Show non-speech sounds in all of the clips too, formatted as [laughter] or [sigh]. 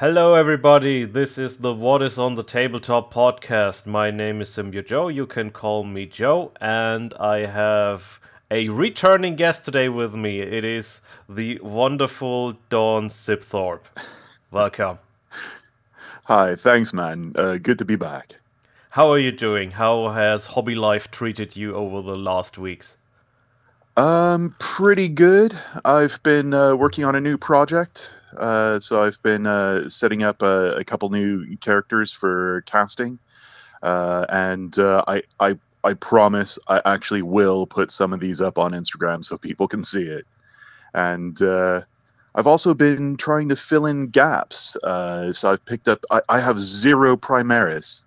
Hello, everybody. This is the What is on the Tabletop podcast. My name is Symbio Joe. You can call me Joe, and I have a returning guest today with me. It is the wonderful Don Sibthorpe. Welcome. Hi, thanks, man. Uh, good to be back. How are you doing? How has hobby life treated you over the last weeks? Um, pretty good. I've been uh, working on a new project. Uh, so I've been uh, setting up a, a, couple new characters for casting, uh, and uh, I, I I promise I actually will put some of these up on Instagram so people can see it. And uh, I've also been trying to fill in gaps. So I've picked up. I, I have zero Primaris.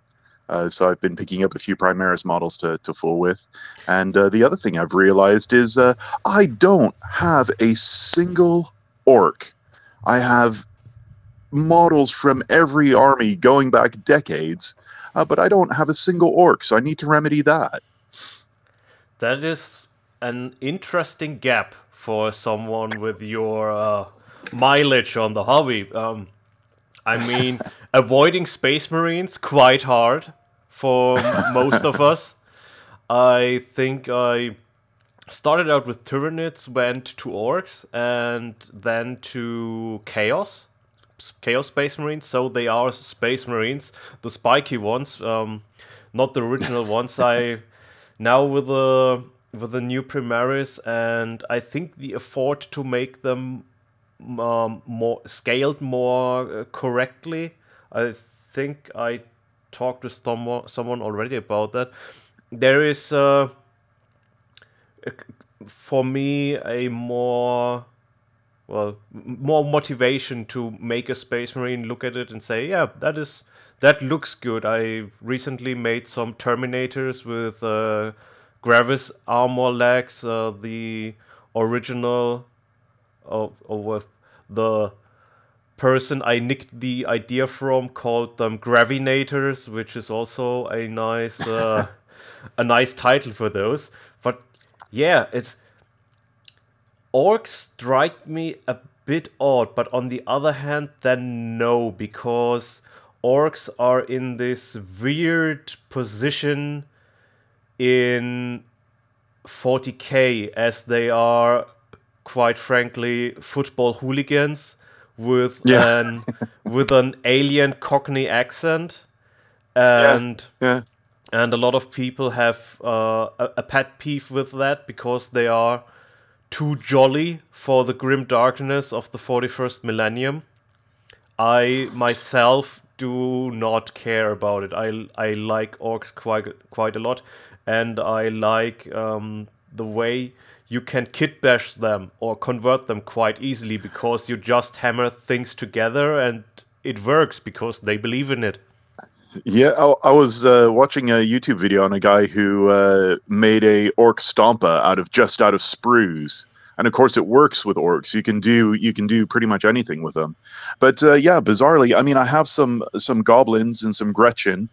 Uh, so I've been picking up a few Primaris models to, to fool with. And uh, the other thing I've realized is uh, I don't have a single orc. I have models from every army going back decades, uh, but I don't have a single orc, so I need to remedy that. That is an interesting gap for someone with your uh, mileage on the hobby. Um, I mean, [laughs] avoiding space marines quite hard for most of us. I think I started out with Tyranids, went to Orcs, and then to Chaos. Chaos Space Marines, so they are Space Marines, the spiky ones, um, not the original [laughs] ones. I now with the with the new Primaris, and I think the effort to make them um, more scaled more uh, correctly. I think I talked to someone someone already about that. There is uh, a, for me a more well more motivation to make a space marine look at it and say yeah that is that looks good i recently made some terminators with uh, gravis armor legs uh, the original of, of the person I nicked the idea from called them Gravinators, which is also a nice uh, [laughs] a nice title for those. But yeah, it's orcs strike me a bit odd, but on the other hand, then no, because orcs are in this weird position in 40k as they are quite frankly football hooligans with yeah. an with an alien Cockney accent, and yeah. yeah. and a lot of people have uh, a, a, pet peeve with that because they are too jolly for the grim darkness of the 41st millennium. I myself do not care about it. I I like orcs quite quite a lot, and I like um, the way you can kit bash them or convert them quite easily because you just hammer things together and it works because they believe in it. Yeah, I, I was uh, watching a YouTube video on a guy who uh, made a orc stompa out of just out of sprues, and of course it works with orcs. You can do you can do pretty much anything with them. But uh, yeah, bizarrely, I mean, I have some some goblins and some Gretchin,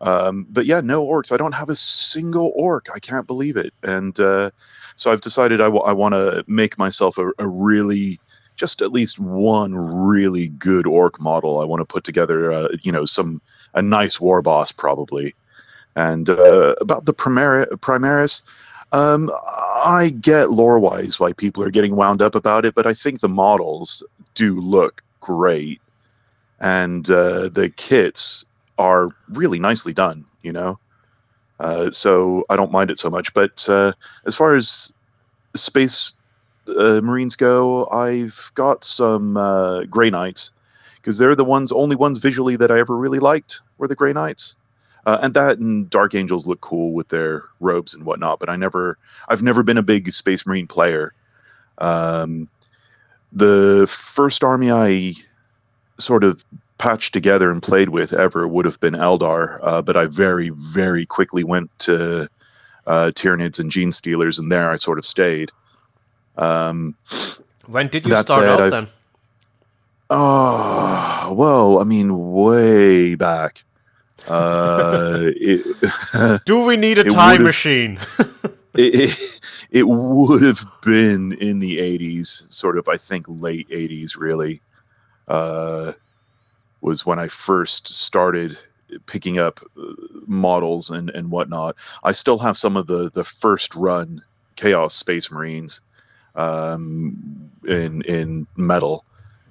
um, but yeah, no orcs. I don't have a single orc. I can't believe it. And uh, so I've decided I, w- I want to make myself a, a, really, just at least one really good orc model. I want to put together, uh, you know, some a nice war boss probably. And uh, about the Primar- Primaris, um, I get lore wise why people are getting wound up about it, but I think the models do look great, and uh, the kits are really nicely done. You know, uh, so I don't mind it so much. But uh, as far as space uh, marines go, I've got some uh, Grey Knights because they're the ones, only ones visually that I ever really liked were the Grey Knights. Uh, and that and Dark Angels look cool with their robes and whatnot, but I never, I've never been a big Space Marine player. Um, the first army I sort of patched together and played with ever would have been Eldar, uh, but I very, very quickly went to uh, Tyranids and Genestealers, and there I sort of stayed. Um, when did you start out I've, then? Oh, well, I mean, way back. Uh, [laughs] it, [laughs] Do we need a time machine? [laughs] it, it, it would have been in the 80s, sort of, I think, late 80s, really. Uh, was when I first started picking up uh, models and and whatnot. I still have some of the the first run Chaos Space Marines um, in in metal.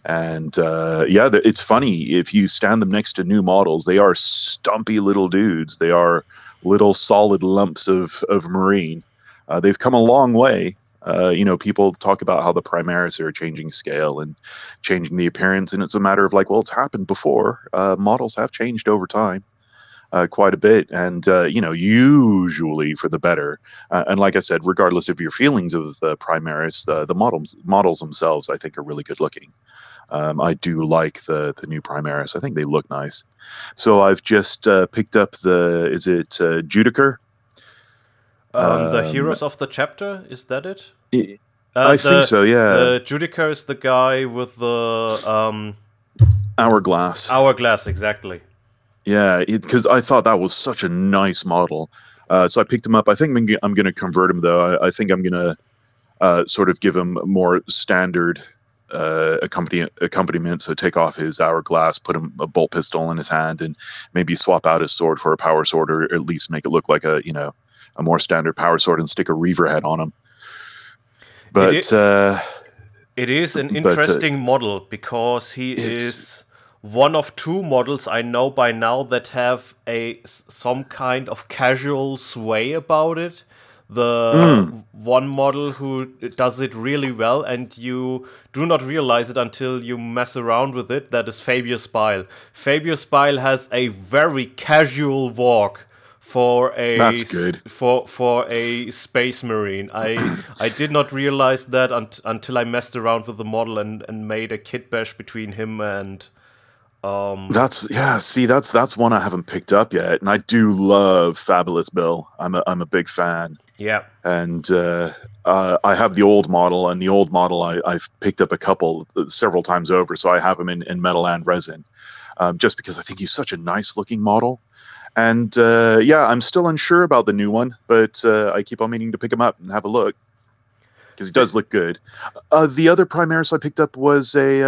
And uh, yeah, it's funny if you stand them next to new models, they are stumpy little dudes. They are little solid lumps of of marine. Uh, they've come a long way. Uh, you know, people talk about how the Primaris are changing scale and changing the appearance, and it's a matter of like, well, it's happened before. Uh, models have changed over time uh, quite a bit, and uh, you know, usually for the better. Uh, and like I said, regardless of your feelings of the Primaris, the the models models themselves, I think, are really good looking. Um, I do like the the new Primaris. I think they look nice. So I've just uh, picked up the is it uh, Judicar? Um, the um, heroes of the chapter is that it? it uh, I the, think so. Yeah. The Judicar is the guy with the um, hourglass. Hourglass, exactly. Yeah, because I thought that was such a nice model. Uh, so I picked him up. I think I'm, I'm going to convert him though. I, I think I'm going to uh, sort of give him more standard uh, accompany, accompaniment. So take off his hourglass, put him a bolt pistol in his hand, and maybe swap out his sword for a power sword, or at least make it look like a you know a more standard power sword, and stick a reaver head on him. But it is, uh, it is an uh, interesting but, model because he is one of two models I know by now that have a some kind of casual sway about it. The mm. one model who does it really well, and you do not realize it until you mess around with it. That is Fabius Bile. Fabius Bile has a very casual walk for a That's good. for for a space marine. I I did not realize that un- until I messed around with the model and, and made a kit bash between him and um, that's yeah. See, that's that's one I haven't picked up yet, and I do love Fabulous Bill. I'm a I'm a big fan. Yeah. And uh, uh, I have the old model, and the old model I, I've picked up a couple uh, several times over, so I have him in, in metal and resin, um, just because I think he's such a nice looking model. And uh, yeah, I'm still unsure about the new one, but uh, I keep on meaning to pick him up and have a look because he does look good. Uh, the other Primaris I picked up was a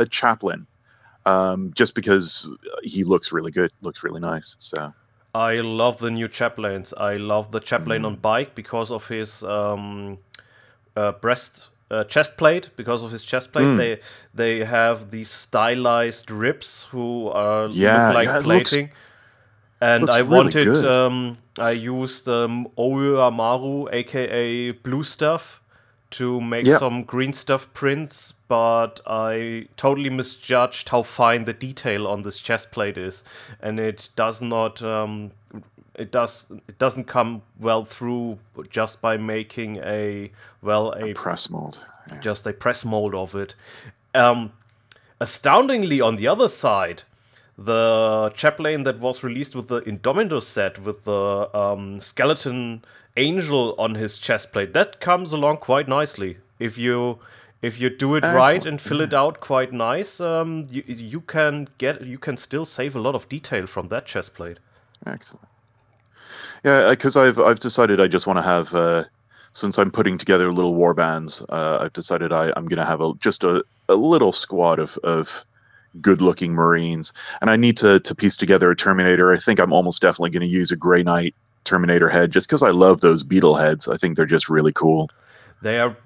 a chaplain um, just because he looks really good, looks really nice. So I love the new chaplains. I love the chaplain mm. on bike because of his um, uh, breast uh, chest plate. Because of his chest plate, mm. they they have these stylized ribs who are yeah, look like yeah, plating. Looks, and I really wanted, um, I used um, Oyumaru, aka Blue Stuff, to make some green stuff prints, but I totally misjudged how fine the detail on this chest plate is, and it does not. Um, it does. It doesn't come well through just by making a well a, a press mold. Yeah. Just a press mold of it. Um, astoundingly, on the other side, the chaplain that was released with the Indominus set with the um, skeleton angel on his chest plate. That comes along quite nicely. If you if you do it right and fill it out quite nice, um, you you can get you can still save a lot of detail from that chest plate. Excellent. Yeah, because I've I've decided I just want to have uh, since I'm putting together little war bands. Uh, I've decided I, I'm going to have a just a, a little squad of of good looking Marines, and I need to to piece together a Terminator. I think I'm almost definitely going to use a Grey Knight Terminator head just because I love those beetle heads. I think they're just really cool. They are.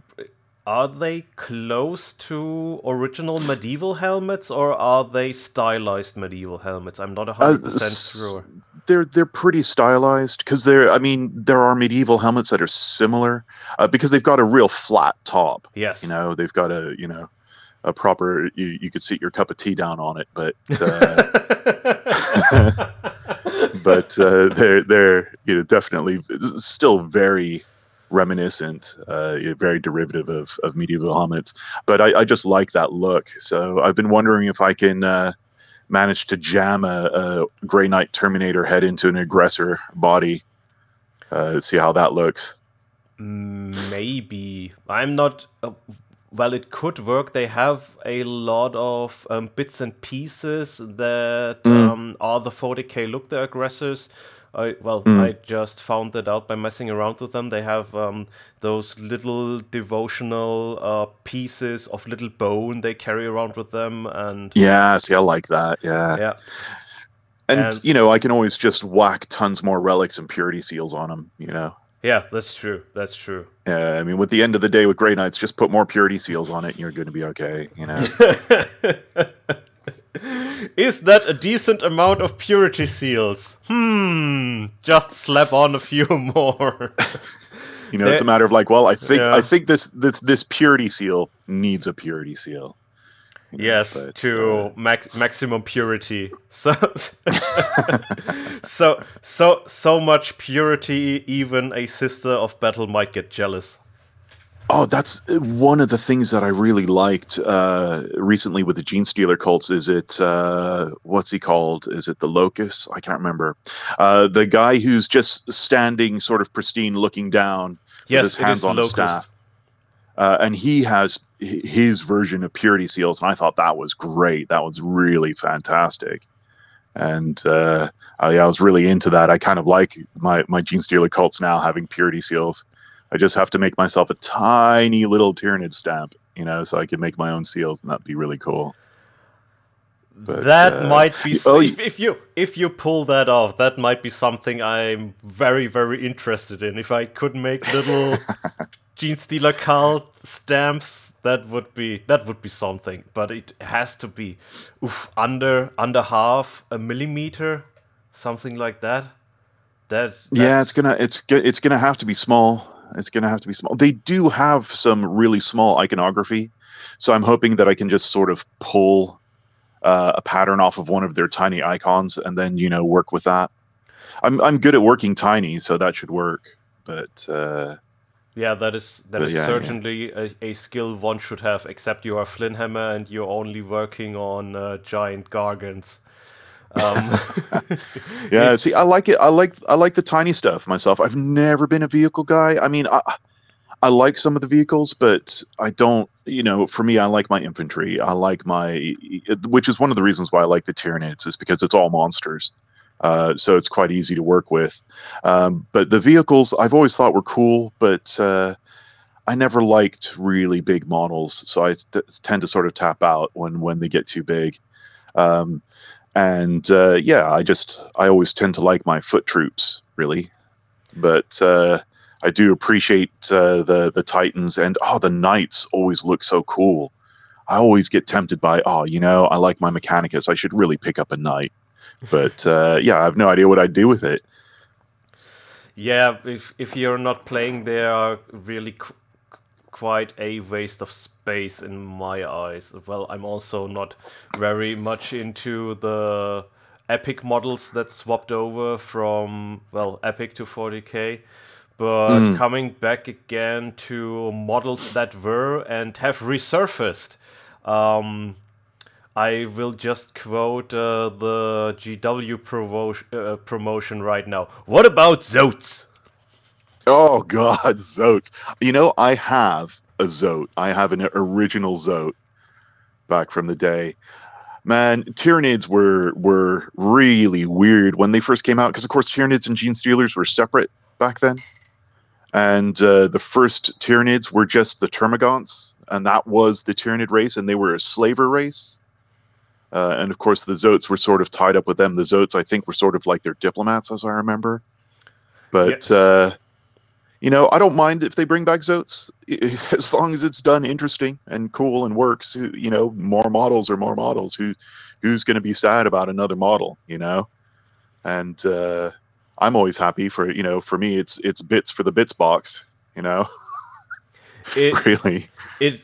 Are they close to original medieval helmets, or are they stylized medieval helmets? I'm not hundred uh, percent sure. They're they're pretty stylized because they're. I mean, there are medieval helmets that are similar uh, because they've got a real flat top. Yes. You know, they've got a you know a proper you, you could sit your cup of tea down on it but uh, [laughs] but uh, they're they're you know definitely still very reminiscent uh, very derivative of, of medieval helmets but I, I just like that look. So i've been wondering if i can uh, manage to jam a, a gray knight terminator head into an aggressor body. Uh, see how that looks. Maybe. I'm not uh, well, it could work. They have a lot of um, bits and pieces that mm. um, are the 40k look the aggressors. I well, I just found that out by messing around with them. They have um, those little devotional uh, pieces of little bone they carry around with them, and Yeah, see, I like that. Yeah. yeah, And, And- you know, I can always just whack tons more relics and purity seals on them, you know? Yeah, that's true. That's true. Yeah, I mean, with the end of the day with Grey Knights, just put more purity seals on it and you're going to be okay, you know? [laughs] Is that a decent amount of purity seals? Hmm. Just slap on a few [laughs] more. You know, it's a matter of like, well, I think Yeah. I think this this this purity seal needs a purity seal. Yes, but, to uh, max maximum purity. [laughs] So, so, [laughs] so, so much purity, even a sister of battle might get jealous. Oh, that's uh, one of the things that I really liked uh, recently with the Genestealer cults. Is it uh, what's he called? Is it the Locus? I can't remember. Uh, the guy who's just standing, sort of pristine, looking down with Yes, his it hands is on his Locust. staff, uh, and he has his version of purity seals, and I thought that was great. That was really fantastic, and uh, I, I was really into that. I kind of like my my Genestealer cults now having purity seals. I just have to make myself a tiny little Tyranid stamp, you know, so I can make my own seals, and that'd be really cool. But, that uh, might be oh, if, if you if you pull that off that might be something i'm very very interested in if i could make little [laughs] genestealer cult stamps that would be that would be something but it has to be oof, under under half a millimeter something like that that, that Yeah, it's gonna it's it's gonna have to be small. It's gonna have to be small. They do have some really small iconography, so I'm hoping that I can just sort of pull uh, a pattern off of one of their tiny icons and then you know work with that. I'm I'm good at working tiny, so that should work. But uh, yeah that is that But is yeah, yeah. certainly A, a skill one should have except you are flinhammer and you're only working on uh, giant gargants um, [laughs] yeah, [laughs] see, I like it. I like I like the tiny stuff myself. I've never been a vehicle guy. I mean, I I like some of the vehicles, but I don't. You know, for me, I like my infantry. I like my, which is one of the reasons why I like the Tyranids, is because it's all monsters. Uh, so it's quite easy to work with. Um, but the vehicles I've always thought were cool, but uh, I never liked really big models. So I t- tend to sort of tap out when when they get too big. Um, and uh, yeah, I just I always tend to like my foot troops really, but uh, I do appreciate uh, the the Titans and oh the Knights always look so cool. I always get tempted by oh you know I like my Mechanicus I should really pick up a Knight, but uh, yeah I have no idea what I'd do with it. Yeah, if if you're not playing, they are really qu- quite a waste of space in my eyes. Well, I'm also not very much into the epic models that swapped over from well epic to 40k but coming back again to models that were and have resurfaced um, I will just quote uh, the GW provo- uh, promotion right now. What about Zoats? Oh God, Zoat! You know I have a Zoat. I have an original Zoat back from the day. Man, Tyranids were were really weird when they first came out because of course Tyranids and Genestealers were separate back then. And uh, the first Tyranids were just the Termagants, and that was the Tyranid race, and they were a slaver race. Uh, and of course, the Zoats were sort of tied up with them. The Zoats, I think, were sort of like their diplomats, as I remember. But Yes. uh, you know, I don't mind if they bring back Zoats, [laughs] as long as it's done interesting and cool and works. You know, more models or more models. Who, who's going to be sad about another model? You know, and uh, I'm always happy for you know, for me, it's it's bits for the bits box. You know, [laughs] It, really. it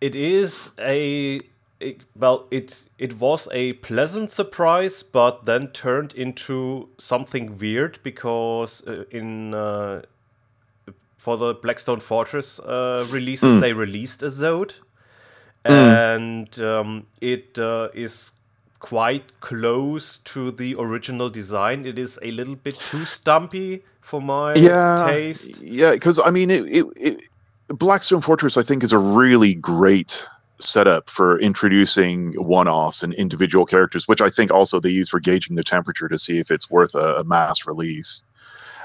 it is a it, well it it was a pleasant surprise but then turned into something weird because uh, in uh, for the blackstone fortress uh, releases they released a zoat. And um, it uh, is quite close to the original design. It is a little bit too stumpy for my yeah, taste. Yeah, because I mean, it, it, it, Blackstone Fortress, I think, is a really great setup for introducing one-offs and individual characters, which I think also they use for gauging the temperature to see if it's worth a, a mass release.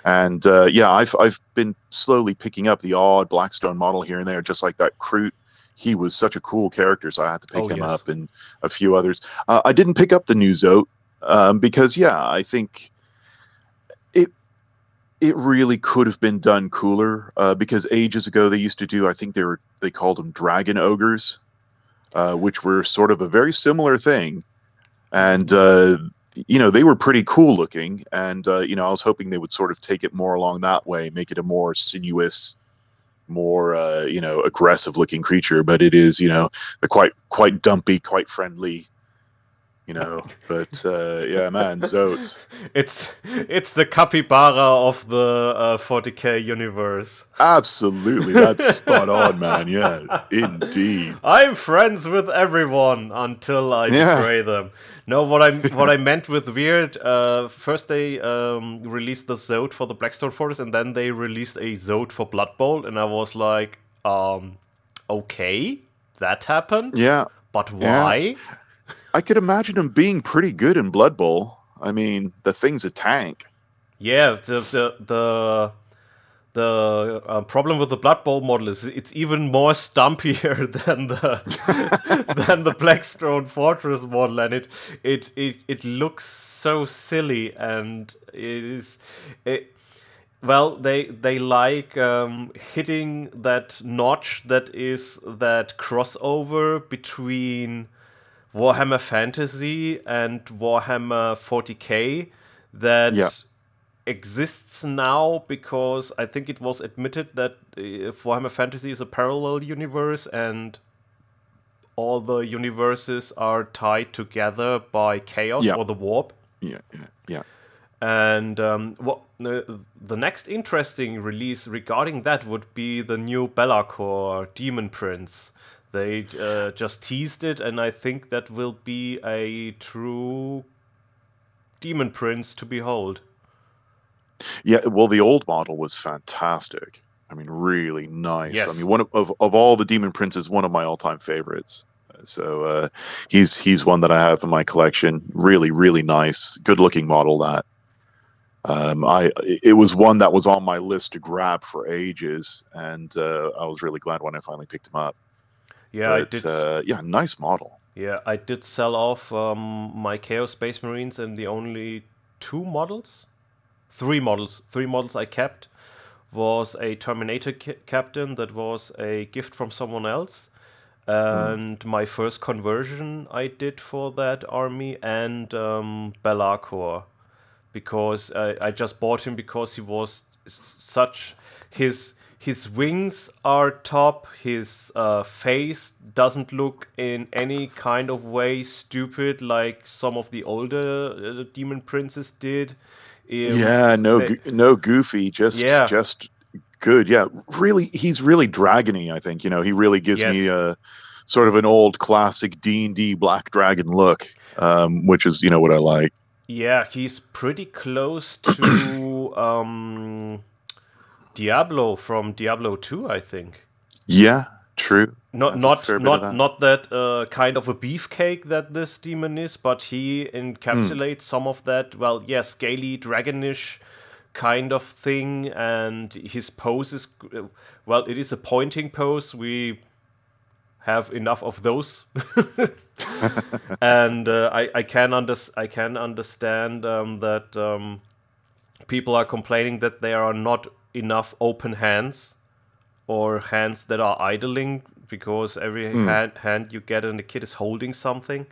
And uh, yeah, I've I've been slowly picking up the odd Blackstone model here and there, just like that Kroot. He was such a cool character, so I had to pick Oh, him yes. up, and a few others. Uh, I didn't pick up the new Zoat um, because, yeah, I think it it really could have been done cooler. Uh, because ages ago they used to do, I think they were they called them dragon ogres, uh, which were sort of a very similar thing, and uh, you know they were pretty cool looking. And uh, you know I was hoping they would sort of take it more along that way, make it a more sinuous. More, uh, you know, aggressive looking creature, but it is, you know, the quite quite dumpy, quite friendly, you know. But uh, yeah, man, Zoats. [laughs] It's it's the capybara of the uh, 40k universe. Absolutely, that's spot on, [laughs] man. Yeah, indeed. I'm friends with everyone until I Yeah. betray them. No, what I what I meant with weird. Uh, first they um, released the Zoat for the Blackstone Fortress, and then they released a Zoat for Blood Bowl, and I was like, um, okay, that happened, Yeah, but Yeah. I could imagine him being pretty good in Blood Bowl. I mean, the thing's a tank. Yeah, the the the the uh, problem with the Blood Bowl model is it's even more stumpier [laughs] than the [laughs] than the Blackstone Fortress model, and it it it it looks so silly, and it is it. Well, they they like um, hitting that notch that is that crossover between Warhammer Fantasy and Warhammer 40k that Yeah. exists now because I think it was admitted that uh, Warhammer Fantasy is a parallel universe and all the universes are tied together by chaos Yeah. or the warp. Yeah, yeah, yeah. And um, what the, the next interesting release regarding that would be the new Be'lakor Demon Prince. They uh, just teased it, and I think that will be a true Demon Prince to behold. Yeah, well, the old model was fantastic. I mean, really nice. Yes. I mean, one of, of, of all the Demon Princes, one of my all-time favorites. So uh, he's he's one that I have in my collection. Really, really nice, good-looking model. That um, I it was one that was on my list to grab for ages, and uh, I was really glad when I finally picked him up. Yeah, I did. uh, yeah, nice model. Yeah, I did sell off um, my Chaos Space Marines, and the only two models, three models, three models I kept was a Terminator ca- captain that was a gift from someone else, and my first conversion I did for that army, and um, because I, I just bought him because he was such his his wings are top his uh, face doesn't look in any kind of way stupid like some of the older uh, demon princes did Um, yeah, no, they- go- no goofy, just Yeah. just good. Yeah, really, he's really dragony. I think you know he really gives Yes. me a sort of an old classic D and D Black Dragon look, um, which is you know what I like. yeah he's pretty close to [clears throat] um, diablo from diablo 2 i think Yeah, true. not That's not fair bit of not that. not that uh, kind of a beefcake that this demon is, but he encapsulates some of that. Well, yeah, scaly dragonish kind of thing, and his pose is well, it is a pointing pose. We have enough of those, [laughs] and uh, I I can under I can understand um, that um, people are complaining that they are not enough open hands or hands that are idling because every Hmm. hand, hand you get in the kit is holding something.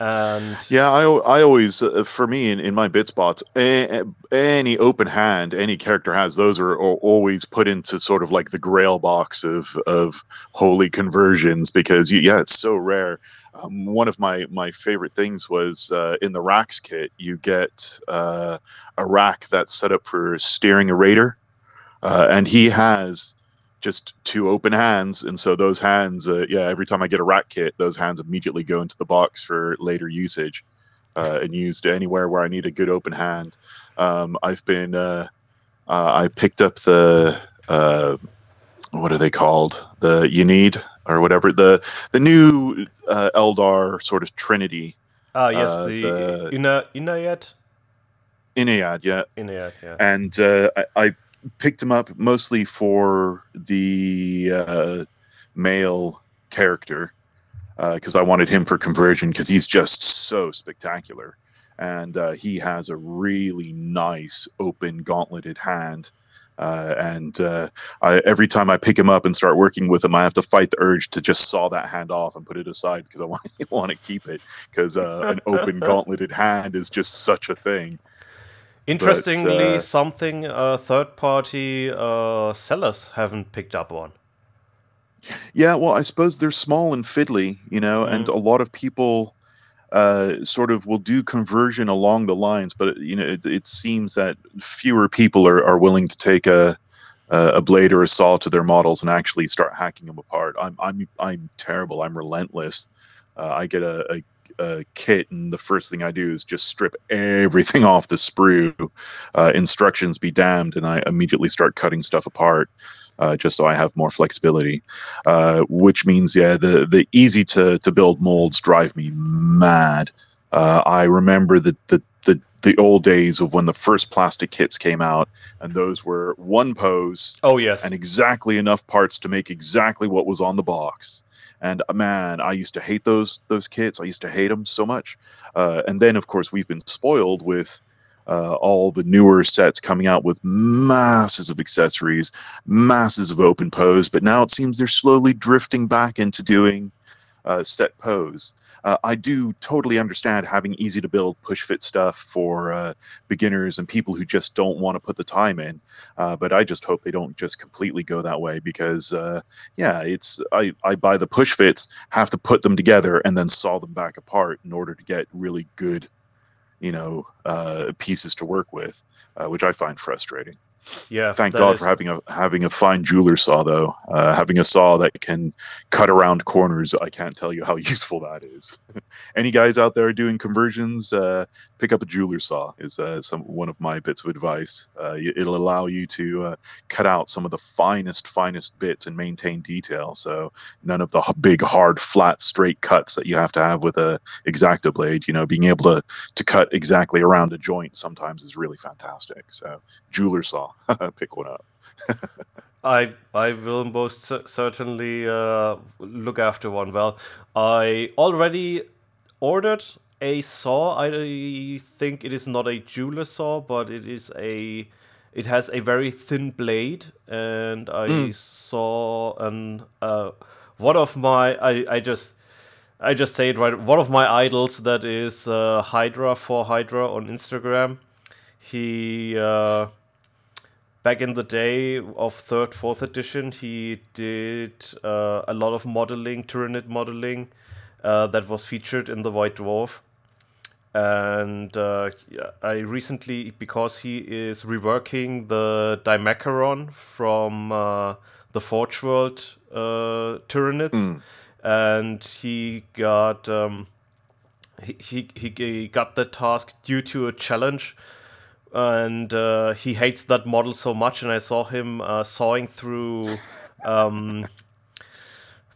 And Yeah, I, I always, uh, for me, in, in my bit spots, a, any open hand any character has, those are al- always put into sort of like the grail box of, of holy conversions because, you, yeah, it's so rare. Um, one of my, my favorite things was uh, in the racks kit, you get uh, a rack that's set up for steering a raider, uh, and he has just two open hands and so those hands uh, yeah every time i get a rat kit those hands immediately go into the box for later usage uh, and used anywhere where i need a good open hand um, i've been uh, uh, i picked up the uh, what are they called the you need or whatever the the new uh, Eldar sort of trinity. Ah, yes, Uh, the, the- Ina Ynnead. Ynnead, yeah, Ynnead, yeah. and uh, I, I picked him up mostly for the uh, male character because I wanted him for conversion because he's just so spectacular, and uh, he has a really nice open gauntleted hand. Uh, and uh, I, every time I pick him up and start working with him, I have to fight the urge to just saw that hand off and put it aside because I want want to keep it because uh, an open gauntleted hand is just such a thing. Interestingly, uh, something uh, third-party uh, sellers haven't picked up on. Yeah, well, I suppose they're small and fiddly, you know, and a lot of people uh, sort of will do conversion along the lines, but you know, it, it seems that fewer people are, are willing to take a a a blade or a saw to their models and actually start hacking them apart. I'm I'm I'm terrible. I'm relentless. Uh, I get a, a a kit, and the first thing I do is just strip everything [laughs] off the sprue. Uh, instructions be damned, and I immediately start cutting stuff apart, uh, just so I have more flexibility. Uh, which means, yeah, the the easy to to build molds drive me mad. Uh, I remember the, the the the old days of when the first plastic kits came out, and those were one pose Oh yes, and exactly enough parts to make exactly what was on the box. And uh, man, I used to hate those those kits. I used to hate them so much. Uh, and then, of course, we've been spoiled with uh, all the newer sets coming out with masses of accessories, masses of open pose. But now it seems they're slowly drifting back into doing uh, set pose. Uh, I do totally understand having easy to build push fit stuff for uh, beginners and people who just don't want to put the time in. Uh, but I just hope they don't just completely go that way because, uh, yeah, it's I, I buy the push fits, have to put them together and then saw them back apart in order to get really good, you know, uh, pieces to work with, which I find frustrating. Yeah. Thank God is- for having a having a fine jeweler saw though. Uh, having a saw that can cut around corners, I can't tell you how [laughs] useful that is. [laughs] Any guys out there doing conversions, uh, pick up a jeweler saw. Is uh, some one of my bits of advice. Uh, it'll allow you to uh, cut out some of the finest, finest bits and maintain detail. So none of the big, hard, flat, straight cuts that you have to have with a X-Acto blade. You know, being able to to cut exactly around a joint sometimes is really fantastic. So jeweler saw, [laughs] pick one up. [laughs] I I will most certainly uh, look after one. Well, I already ordered a saw. I think it is not a jeweler saw, but it is a. It has a very thin blade, and I saw an uh, one of my. I I just. I just say it right. One of my idols that is uh, Hydra for Hydra on Instagram. He uh, back in the day of third, fourth edition, he did uh, a lot of modeling, Tyranid modeling, uh, that was featured in the White Dwarf. And uh, I recently, because he is reworking the Dimachaeron from uh, the Forge World uh, Tyranids, and he got um, he, he he got the task due to a challenge and uh, he hates that model so much. And I saw him uh, sawing through um,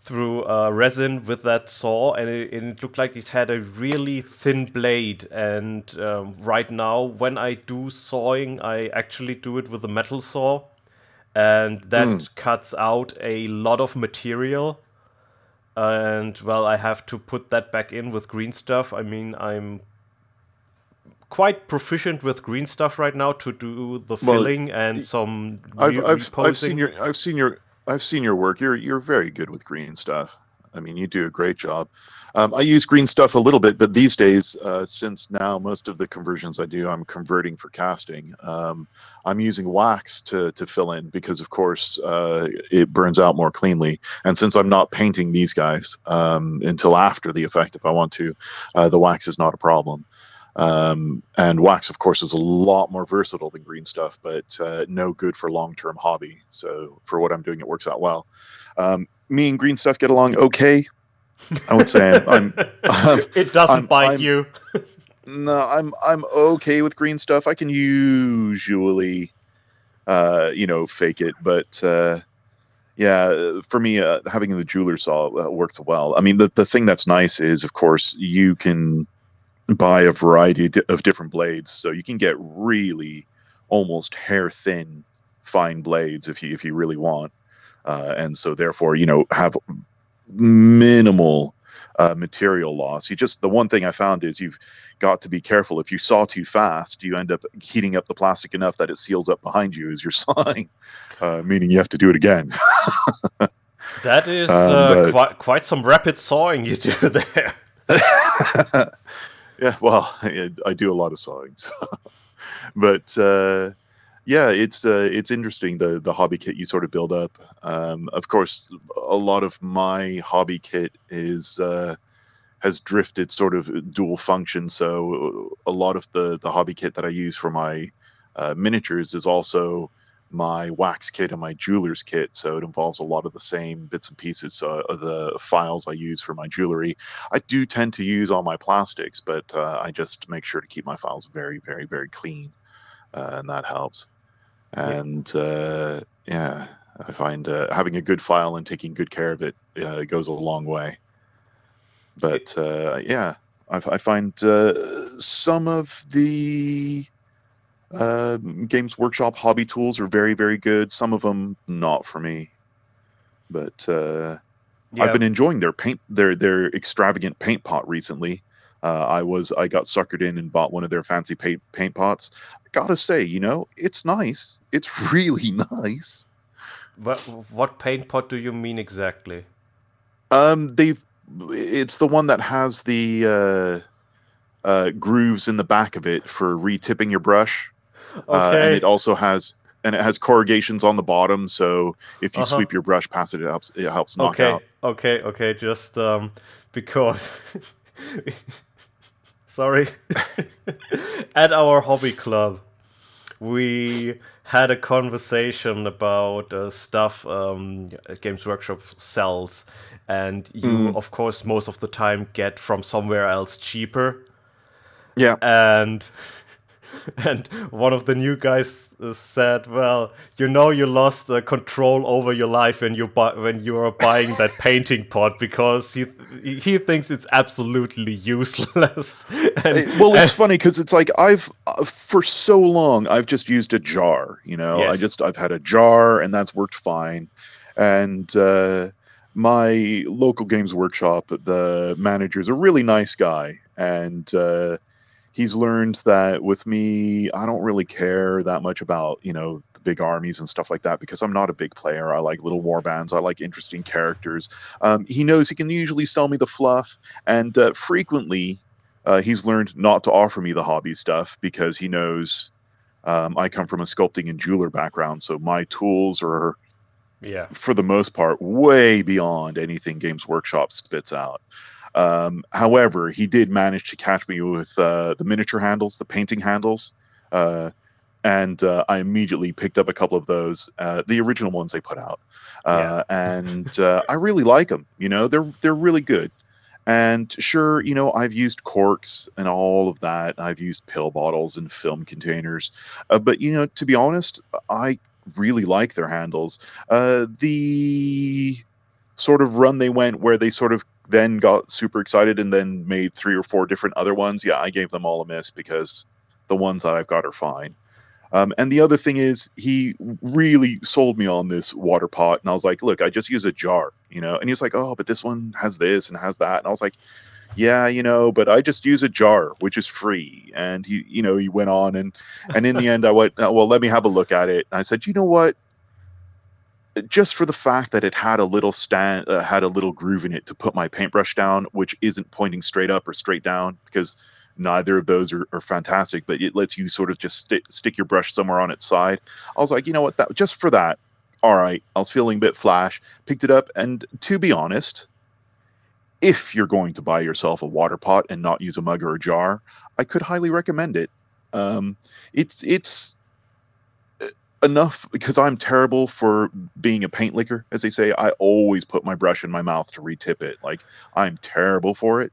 through uh, resin with that saw, and it, it looked like it had a really thin blade. And um, right now, when I do sawing, I actually do it with a metal saw, and that cuts out a lot of material. And well, I have to put that back in with green stuff. I mean, I'm quite proficient with green stuff right now to do the Well, filling and some I've I've, I've seen your I've seen your I've seen your work. You're you're very good with green stuff. I mean, you do a great job. Um, I use green stuff a little bit, but these days, uh, since now most of the conversions I do, I'm converting for casting. Um, I'm using wax to to fill in because, of course, uh, it burns out more cleanly. And since I'm not painting these guys um, until after the effect, if I want to, uh, the wax is not a problem. Um, and wax, of course, is a lot more versatile than green stuff, but uh, no good for long term hobby. So for what I'm doing, it works out well. Um, me and green stuff get along okay. I would say I'm, [laughs] I'm it doesn't I'm- bite I'm- you. no, I'm I'm okay with green stuff. I can usually, uh, you know, fake it, but uh, yeah, for me, uh, having the jeweler saw uh, works well. I mean, the, the thing that's nice is, of course, you can buy a variety of different blades, so you can get really almost hair thin fine blades if you if you really want, uh, and so therefore, you know, have minimal uh, material loss. You just the one thing I found is you've got to be careful. If you saw too fast, you end up heating up the plastic enough that it seals up behind you as you're [laughs] sawing uh, meaning you have to do it again. that is um, uh, quite quite some rapid sawing you do [laughs] there. [laughs] yeah, well, [laughs] I, do a lot of sawing, [laughs] so. but uh, yeah, it's uh, it's interesting the the hobby kit you sort of build up. Um, of course, a lot of my hobby kit is uh, has drifted sort of dual function. So a lot of the the hobby kit that I use for my uh, miniatures is also my wax kit and my jeweler's kit. So it involves a lot of the same bits and pieces uh, of the files I use for my jewelry. I do tend to use all my plastics, but uh, I just make sure to keep my files very, very, very clean, uh, and that helps. And uh, yeah, I find uh, having a good file and taking good care of it uh, goes a long way. But yeah, I, I find some of the uh, Games Workshop hobby tools are very, very good. Some of them not for me, but uh, yeah. I've been enjoying their paint, their their extravagant paint pot recently. Uh, I was I got suckered in and bought one of their fancy paint paint pots. I gotta say, you know, it's nice. It's [laughs] really nice. What what paint pot do you mean exactly? Um, they've it's the one that has the uh, uh, grooves in the back of it for retipping your brush. Okay. Uh, and it also has and it has corrugations on the bottom, so if you uh-huh. sweep your brush past it, it helps it helps knock okay. out. Okay, okay, just um, because. [laughs] Sorry. [laughs] At our hobby club, we had a conversation about uh, stuff um, Games Workshop sells, and you, mm. of course, most of the time get from somewhere else cheaper. Yeah. And [laughs] and one of the new guys uh, said, "Well, you know, you lost the control over your life when you bu- when you are buying that [laughs] painting pot because he he thinks it's absolutely useless." [laughs] and, well, it's and, funny because it's like I've uh, for so long I've just used a jar. You know, yes. I just I've had a jar and that's worked fine, and. uh my local games workshop, the manager is a really nice guy, and uh, he's learned that with me, I don't really care that much about, you know, the big armies and stuff like that because I'm not a big player. I like little war bands. I like interesting characters. Um, he knows he can usually sell me the fluff, and uh, frequently uh, he's learned not to offer me the hobby stuff because he knows um, I come from a sculpting and jeweler background, so my tools are. Yeah. For the most part, way beyond anything Games Workshop spits out. Um, however, he did manage to catch me with uh, the miniature handles, the painting handles, uh, and uh, I immediately picked up a couple of those, uh, the original ones they put out, uh, yeah. [laughs] and uh, I really like them. You know, they're they're really good. And sure, you know, I've used corks and all of that. I've used pill bottles and film containers, but you know, to be honest, I really like their handles. the sort of run they went where they sort of then got super excited and then made three or four different other ones, yeah, I gave them all a miss because the ones that I've got are fine. Um, and the other thing is, he really sold me on this water pot, and I was like, "Look, I just use a jar, you know." And he was like, "Oh, but this one has this and has that," and I was like, "Yeah, you know, but I just use a jar, which is free." And he, you know, he went on, and and in the end, I went, oh, "Well, let me have a look at it." And I said, "You know what? Just for the fact that it had a little stand uh, had a little groove in it to put my paintbrush down which isn't pointing straight up or straight down because neither of those are, are fantastic but it lets you sort of just st- stick your brush somewhere on its side. I was like you know what that just for that all right. I was feeling a bit flash picked it up and to be honest if you're going to buy yourself a water pot and not use a mug or a jar i could highly recommend it. Um, it's it's enough because I'm terrible for being a paint licker, as they say. I always put my brush in my mouth to retip it. Like I'm terrible for it.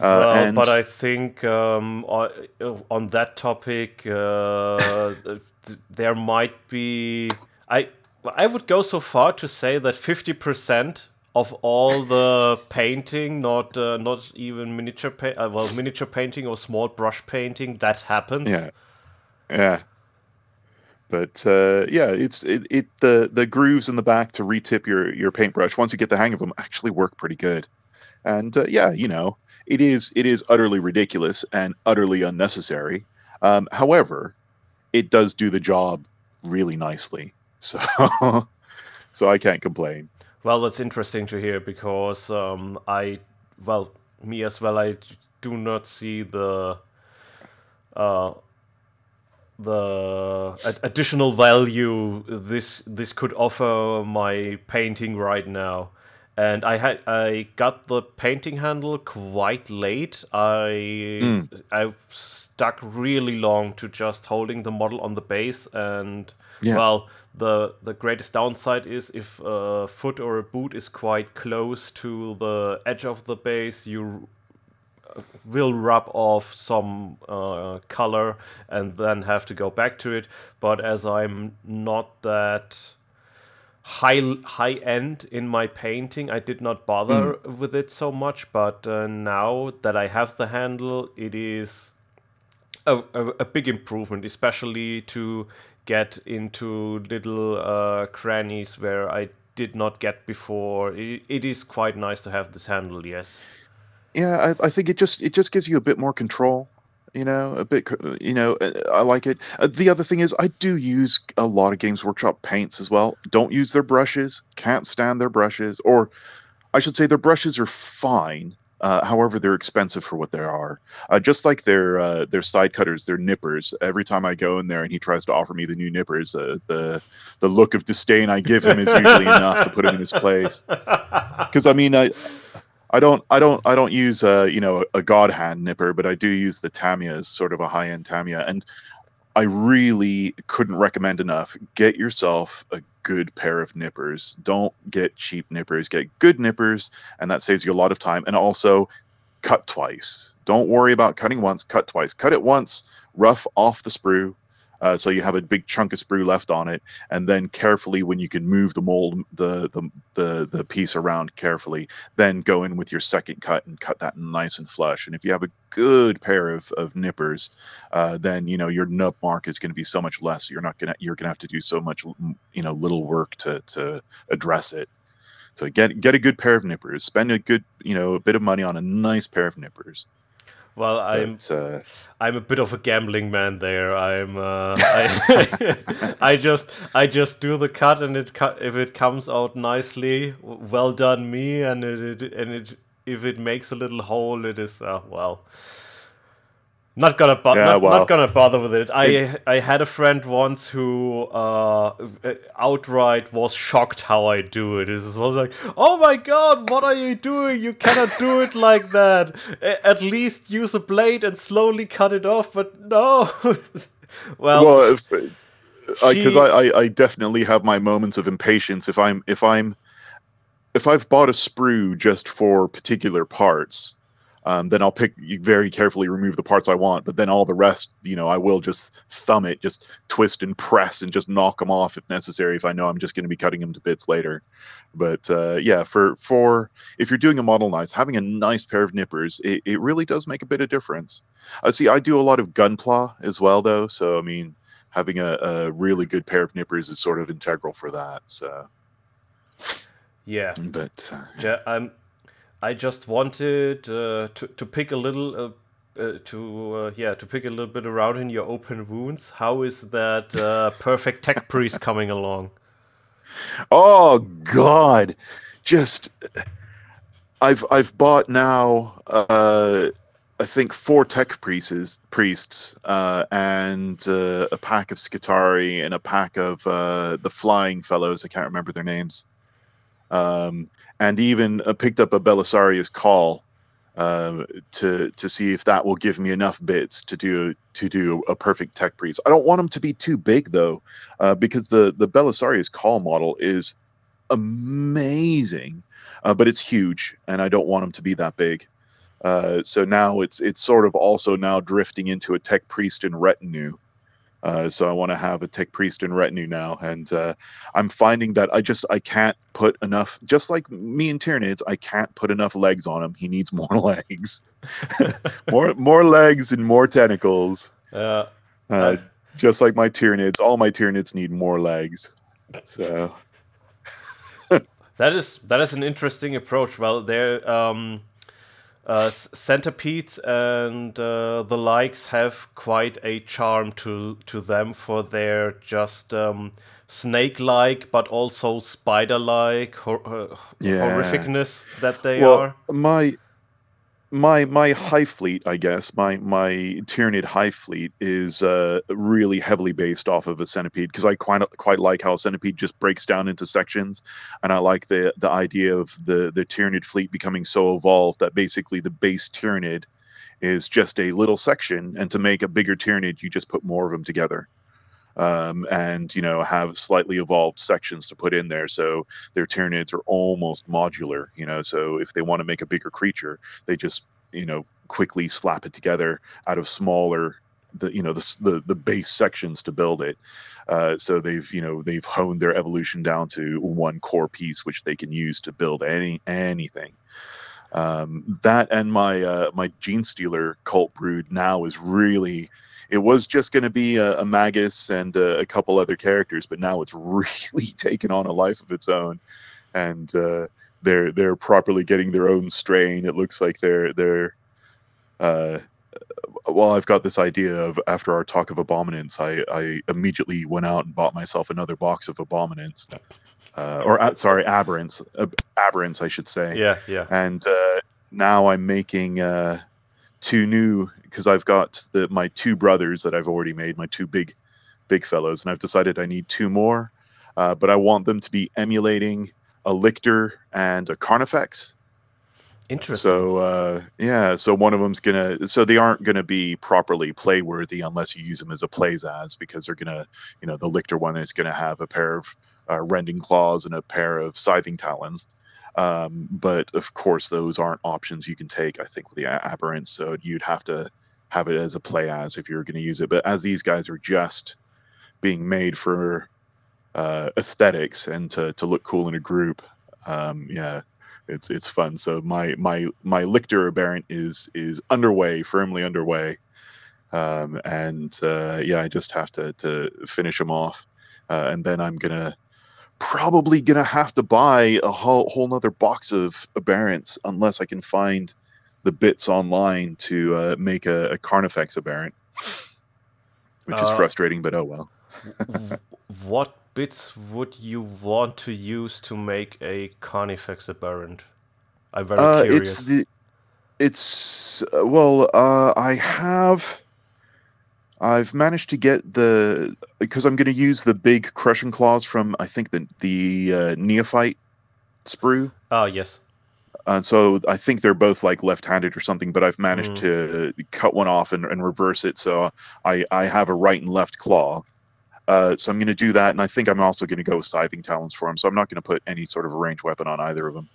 Uh, and... But I think um, on that topic, uh, [laughs] there might be I I would go so far to say that fifty percent of all the painting, not uh, not even miniature paint, uh, well, miniature painting or small brush painting, that happens. Yeah, yeah. But uh, yeah, it's it, it the the grooves in the back to retip your your paintbrush once you get the hang of them actually work pretty good. And uh, yeah, you know, it is it is utterly ridiculous and utterly unnecessary. Um, however, it does do the job really nicely. [laughs] So so I can't complain. Well, that's interesting to hear because um, I, well, me as well, I do not see the uh, the ad- additional value this this could offer my painting right now. And I had I got the painting handle quite late. I Mm. I stuck really long to just holding the model on the base and Yeah. well the the greatest downside is if a foot or a boot is quite close to the edge of the base you will rub off some uh, color and then have to go back to it. But as I'm not that high high end in my painting, I did not bother with it so much. But uh, now that I have the handle, it is a, a, a big improvement, especially to get into little uh, crannies where I did not get before. It, it is quite nice to have this handle, yes. Yeah, I, I think it just it just gives you a bit more control. You know, a bit. You know, uh, I like it. Uh, the other thing is, I do use a lot of Games Workshop paints as well. Don't use their brushes. Can't stand their brushes, or I should say, their brushes are fine. Uh, however, they're expensive for what they are. Uh, just like their uh, their side cutters, their nippers. Every time I go in there and he tries to offer me the new nippers, uh, the the look of disdain I give him is usually enough to put him in his place. Because I mean, I I don't I don't I don't use uh you know a god hand nipper, but I do use the Tamiya as sort of a high end Tamiya, and I really couldn't recommend enough. Get yourself a good pair of nippers. Don't get cheap nippers. Get good nippers, and that saves you a lot of time. And also, cut twice. Don't worry about cutting once. Cut twice. Cut it once. Rough off the sprue. Uh, so you have a big chunk of sprue left on it, and then carefully, when you can move the mold, the the the, the piece around carefully, then go in with your second cut and cut that nice and flush. And if you have a good pair of, of nippers, uh, then you know your nub mark is going to be so much less. You're not gonna you're gonna have to do so much you know little work to to address it. So get get a good pair of nippers. Spend a good you know a bit of money on a nice pair of nippers. Well, I'm But, uh, I'm a bit of a gambling man there. I'm uh, I, [laughs] [laughs] I just I just do the cut and it cut if it comes out nicely, well done me, and it, it and it if it makes a little hole, it is uh, well. Not gonna bo- Yeah, not, well, not gonna bother with it. I it- I had a friend once who uh, outright was shocked how I do it. It was like, "Oh my god, what are you doing? You cannot do it like that. At least use a blade and slowly cut it off." But no. [laughs] well, well, because she- I, I I definitely have my moments of impatience if I'm if I'm if I've bought a sprue just for particular parts, um, then I'll pick very carefully remove the parts I want. But then all the rest, you know, I will just thumb it, just twist and press, and just knock them off if necessary. If I know I'm just going to be cutting them to bits later. But uh, yeah, for for if you're doing a model nice, having a nice pair of nippers, it, it really does make a bit of difference. Uh, see, I do a lot of gunpla as well, though. So I mean, having a, a really good pair of nippers is sort of integral for that. So, yeah. but uh, Ja- I'm, I just wanted uh, to to pick a little. Uh, uh, to uh, yeah, to pick a little bit around in your open wounds. How is that uh, perfect tech [laughs] priest coming along? oh god, just I've I've bought now. Uh, I think four tech priests, priests, uh, and uh, a pack of Skitarii and a pack of uh, the Flying Fellows. I can't remember their names. Um, and even uh, picked up a Belisarius Cawl uh, to to see if that will give me enough bits to do to do a perfect tech priest. I don't want them to be too big though, uh, because the the Belisarius Cawl model is amazing, uh, but it's huge, and I don't want them to be that big. Uh, so now it's it's sort of also now drifting into a tech priest and retinue. Uh, so I want to have a tech priest in retinue now, and uh, I'm finding that I just I can't put enough. Just like me and Tyranids, I can't put enough legs on him. He needs more [laughs] legs, [laughs] more more legs and more tentacles. Uh, Uh, just like my Tyranids, all my Tyranids need more legs. So [laughs] That is that is an interesting approach. Well, there um, uh, centipedes and uh, the likes have quite a charm to to them for their just um, snake-like, but also spider-like hor- uh, Yeah. horrificness that they well, are. my my my hive fleet, I guess, my my Tyranid hive fleet is uh, really heavily based off of a centipede because I quite quite like how a centipede just breaks down into sections, and I like the the idea of the the Tyranid fleet becoming so evolved that basically the base Tyranid is just a little section, and to make a bigger Tyranid, you just put more of them together. Um, and you know have slightly evolved sections to put in there so their Tyranids are almost modular, you know. So if they want to make a bigger creature, they just, you know, quickly slap it together out of smaller, the you know the the, the base sections to build it. Uh, so they've you know they've honed their evolution down to one core piece, which they can use to build any anything. Um, that and my uh, my Genestealer cult brood now is really. It was just going to be a, a Magus and a, a couple other characters, but now it's [laughs] really taken on a life of its own, and uh, they're they're properly getting their own strain. It looks like they're they're. Uh, well, I've got this idea of after our talk of abominants, I, I immediately went out and bought myself another box of abominants, uh, or uh, sorry, aberrants, uh, aberrants, I should say Yeah, yeah. and uh, now I'm making uh, two new because I've got the my two brothers that I've already made, my two big big fellows, and I've decided I need two more, uh, but I want them to be emulating a Lictor and a Carnifex. Interesting. So uh, yeah, so one of them's gonna, so they aren't gonna be properly play worthy unless you use them as a plays as because they're gonna, you know, the Lictor one is gonna have a pair of uh, rending claws and a pair of scything talons. Um, but of course, those aren't options you can take. I think with the aberrant. so you'd have to have it as a play as if you're going to use it. But as these guys are just being made for uh, aesthetics and to, to look cool in a group, um, yeah, it's it's fun. So my my my lictor aberrant is is underway, firmly underway, um, and uh, yeah, I just have to to finish them off, uh, and then I'm gonna probably gonna have to buy a whole whole nother box of aberrants unless I can find the bits online to uh, make a, a Carnifex aberrant, which is Uh, frustrating, but oh well. [laughs] What bits would you want to use to make a Carnifex aberrant? I'm very Uh, curious. it's the it's uh, well uh, I have I've managed to get the because I'm going to use the big crushing claws from I think the the uh, neophyte sprue. Ah, yes. Uh, so I think they're both like left-handed or something, but I've managed Mm. to cut one off and, and reverse it. So I, I have a right and left claw. Uh, so I'm going to do that, and I think I'm also going to go with scything talons for him. So I'm not going to put any sort of a ranged weapon on either of them.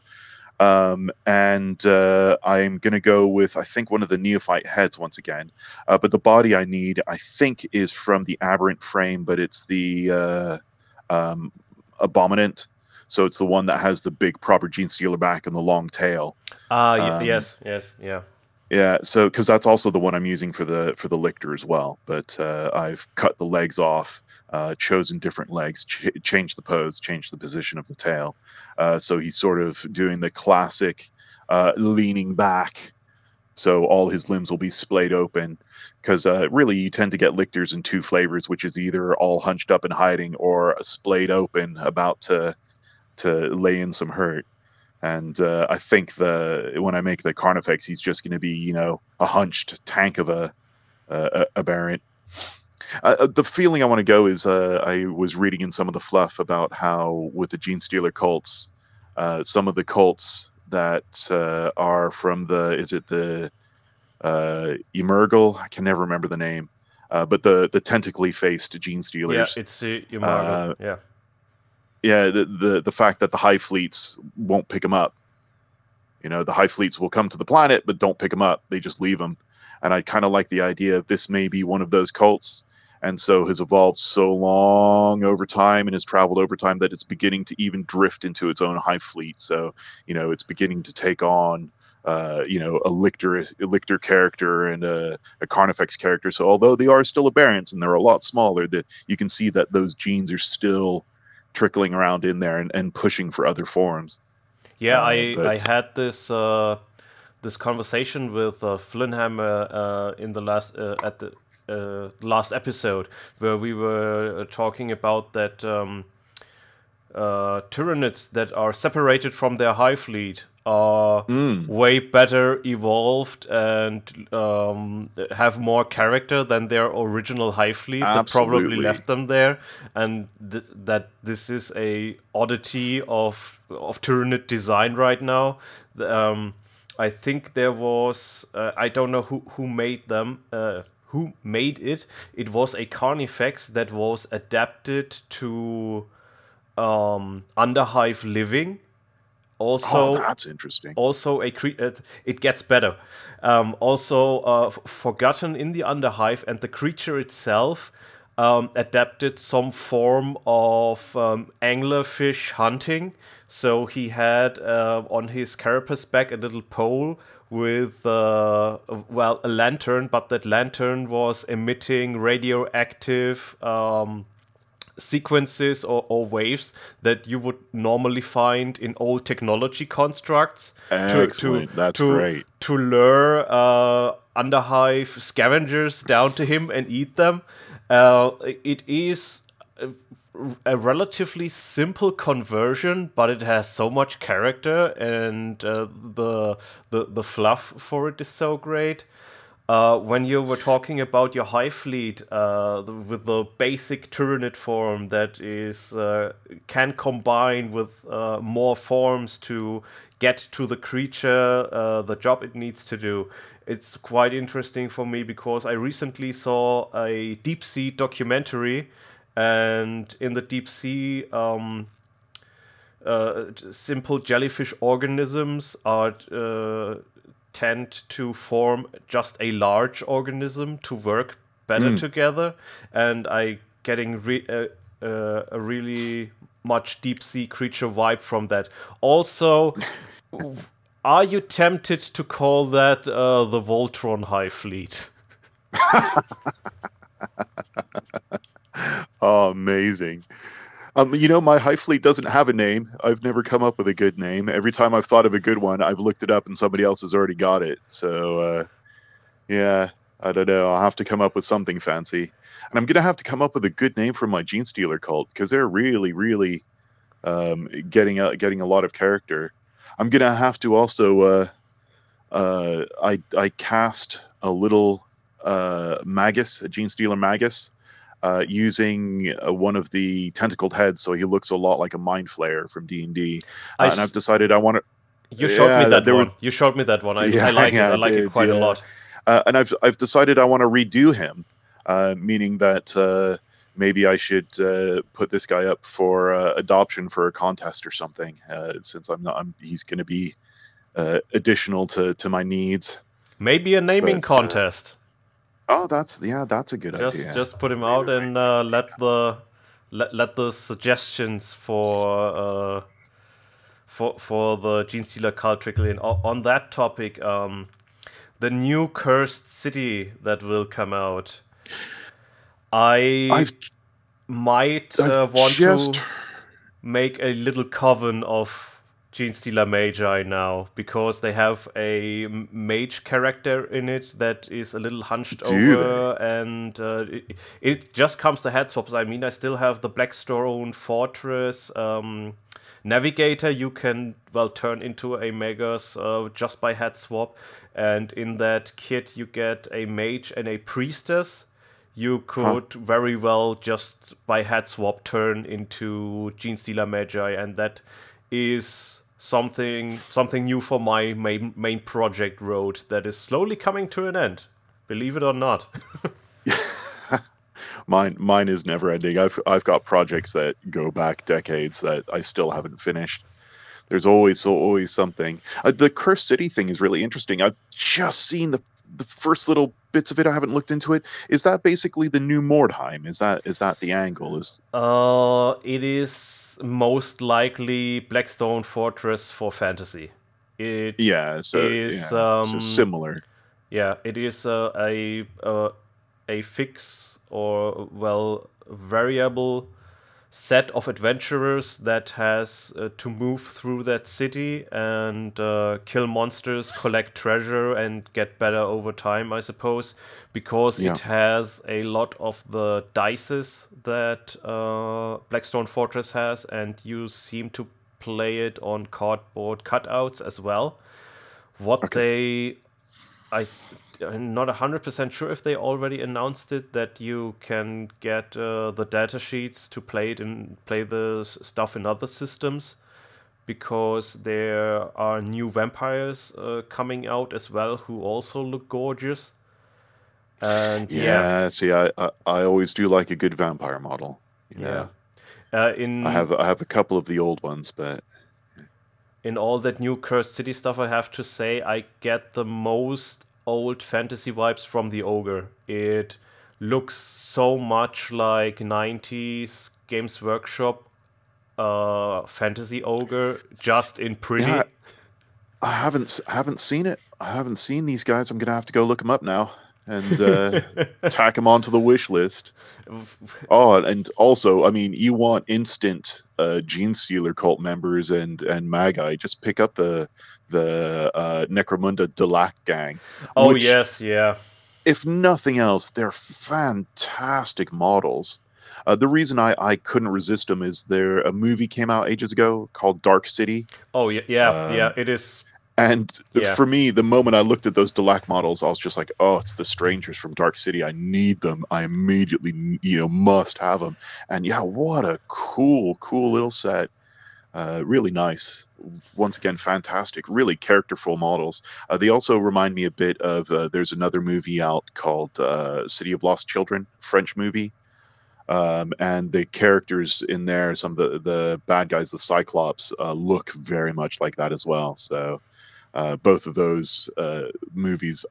Um, and uh, I'm going to go with I think one of the neophyte heads once again. Uh, but the body I need I think is from the aberrant frame, but it's the uh, um, abominant. So it's the one that has the big proper genestealer back and the long tail. Ah, y- Um, yes, yes, yeah. Yeah, so because that's also the one I'm using for the for the lictor as well. But uh, I've cut the legs off, uh, chosen different legs, ch- changed the pose, changed the position of the tail. Uh, so he's sort of doing the classic uh, leaning back, so all his limbs will be splayed open. Because uh, really, you tend to get lictors in two flavors, which is either all hunched up and hiding, or splayed open, about to to lay in some hurt. And uh, I think the when I make the Carnifex, he's just going to be you know a hunched tank of a a, a. Uh, uh, the feeling I want to go is uh, I was reading in some of the fluff about how with the Genestealer cults, uh, some of the cults that uh, are from the is it the uh? I can never remember the name, uh, but the the tentacly faced Genestealers. Yeah, it's uh, uh, yeah. yeah, the, the the fact that the hive fleets won't pick them up. You know, the hive fleets will come to the planet, but don't pick them up. They just leave them. And I kind of like the idea of this may be one of those cults, and so has evolved so long over time and has traveled over time that it's beginning to even drift into its own hive fleet. So you know it's beginning to take on uh, you know, a Lictor, a Lictor character and a, a Carnifex character. So although they are still aberrants and they're a lot smaller, that you can see that those genes are still trickling around in there and, and pushing for other forms. Yeah, uh, I but... I had this uh, this conversation with uh, Flinhammer uh, in the last uh, at the uh, last episode where we were talking about that um, uh, Tyranids that are separated from their hive fleet are mm. way better evolved and um, have more character than their original hive fleet that probably left them there, and th- that this is a oddity of of Tyranid design right now. Um, I think there was uh, I don't know who who made them. Uh, who made it? It was a Carnifex that was adapted to um, underhive living. Also oh, that's interesting. also a cre- it, it gets better. Um, also uh, f- forgotten in the underhive and the creature itself um, adapted some form of um, anglerfish hunting so he had uh, on his carapace back a little pole with uh, well a lantern but that lantern was emitting radioactive um, sequences or, or waves that you would normally find in old technology constructs Excellent. to, to, That's to, great. to lure uh, underhive scavengers down to him and eat them. Uh, it is a, a, relatively simple conversion, but it has so much character, and uh, the, the the fluff for it is so great. Uh, when you were talking about your hive fleet uh, the, with the basic Tyranid form that is uh, can combine with uh, more forms to get to the creature uh, the job it needs to do, it's quite interesting for me because I recently saw a deep sea documentary, and in the deep sea. Um, uh, simple jellyfish organisms are tend to form just a large organism to work better mm. together, and I getting re- uh, uh, a really much deep sea creature vibe from that. Also, [laughs] are you tempted to call that uh, the Voltron Hive Fleet? oh, [laughs] amazing. Um, you know, my Hive fleet doesn't have a name. I've never come up with a good name. Every time I've thought of a good one, I've looked it up and somebody else has already got it. So, uh, yeah, I don't know. I'll have to come up with something fancy. And I'm going to have to come up with a good name for my Genestealer cult because they're really, really um, getting, a, getting a lot of character. I'm going to have to also. Uh, uh, I, I cast a little uh, Magus, a Genestealer Magus uh, using uh, one of the tentacled heads, so he looks a lot like a mind flayer from D and D. Uh, and I've decided I want to. You showed yeah, me that one. Were, you showed me that one. I, yeah, I like yeah, it. I like did, it quite a lot. Uh, and I've I've decided I want to redo him, uh, meaning that maybe I should put this guy up for adoption for a contest or something. since I'm not, I'm, he's going to be additional to to my needs. Maybe a naming but, contest. Oh, that's yeah, that's a good just, idea. Just put him out and uh, let the let, let the suggestions for uh, for for the Genestealer cult trickle in. O- on that topic, um, the new cursed city that will come out. I I've, might uh, want just... to make a little coven of Genestealer Magi now because they have a mage character in it that is a little hunched Do over, they? and uh, it, it, just comes to head swaps. I mean, I still have the Blackstone Fortress um, Navigator. You can well turn into a Magus uh, just by head swap, and in that kit you get a mage and a priestess. You could huh. very well just by head swap turn into Genestealer Magi, and that is something something new for my main main project road that is slowly coming to an end. Believe it or not. [laughs] mine mine is never ending. I've I've got projects that go back decades that I still haven't finished. There's always so always something. Uh, the Curse City thing is really interesting. I've just seen the the first little bits of it. I haven't looked into it. Is that basically the new Mordheim? Is that is that the angle? Is Uh, it is most likely Blackstone Fortress for fantasy. It yeah, so Is, yeah, so um, similar. Yeah, it is uh, a uh, a fix or well variable set of adventurers that has uh, to move through that city and uh, kill monsters, collect treasure, and get better over time, I suppose, because Yeah. it has a lot of the dices that uh, Blackstone Fortress has, and you seem to play it on cardboard cutouts as well. What they I I'm not hundred percent sure if they already announced it that you can get uh, the data sheets to play it and play the stuff in other systems, because there are new vampires uh, coming out as well who also look gorgeous. And Yeah, yeah, see, I, I I always do like a good vampire model. you yeah. Uh, in I have I have a couple of the old ones, but in all that new cursed city stuff i have to say i get the most old fantasy vibes from the ogre it looks so much like 90s games workshop uh fantasy ogre just in pretty Yeah. I haven't haven't seen it. I haven't seen these guys. I'm gonna have to go look them up now and uh, [laughs] tack them onto the wish list. [laughs] Oh, and also, I mean, you want instant uh, Genestealer cult members and and Magi? Just pick up the the uh, Necromunda Delaque gang. oh which, yes yeah If nothing else, they're fantastic models. Uh, the reason I, I couldn't resist them is there a movie came out ages ago called Dark City, oh yeah yeah Um, yeah it is and Yeah. for me, the moment I looked at those Delaque models, I was just like, "Oh, it's the strangers from Dark City. I need them. I immediately, you know, must have them." And yeah, what a cool, cool little set. Uh, really nice. Once again, fantastic. Really characterful models. Uh, they also remind me a bit of. Uh, there's another movie out called uh, City of Lost Children, French movie. Um, and the characters in there, some of the the bad guys, the Cyclops, uh, look very much like that as well. So uh, both of those movies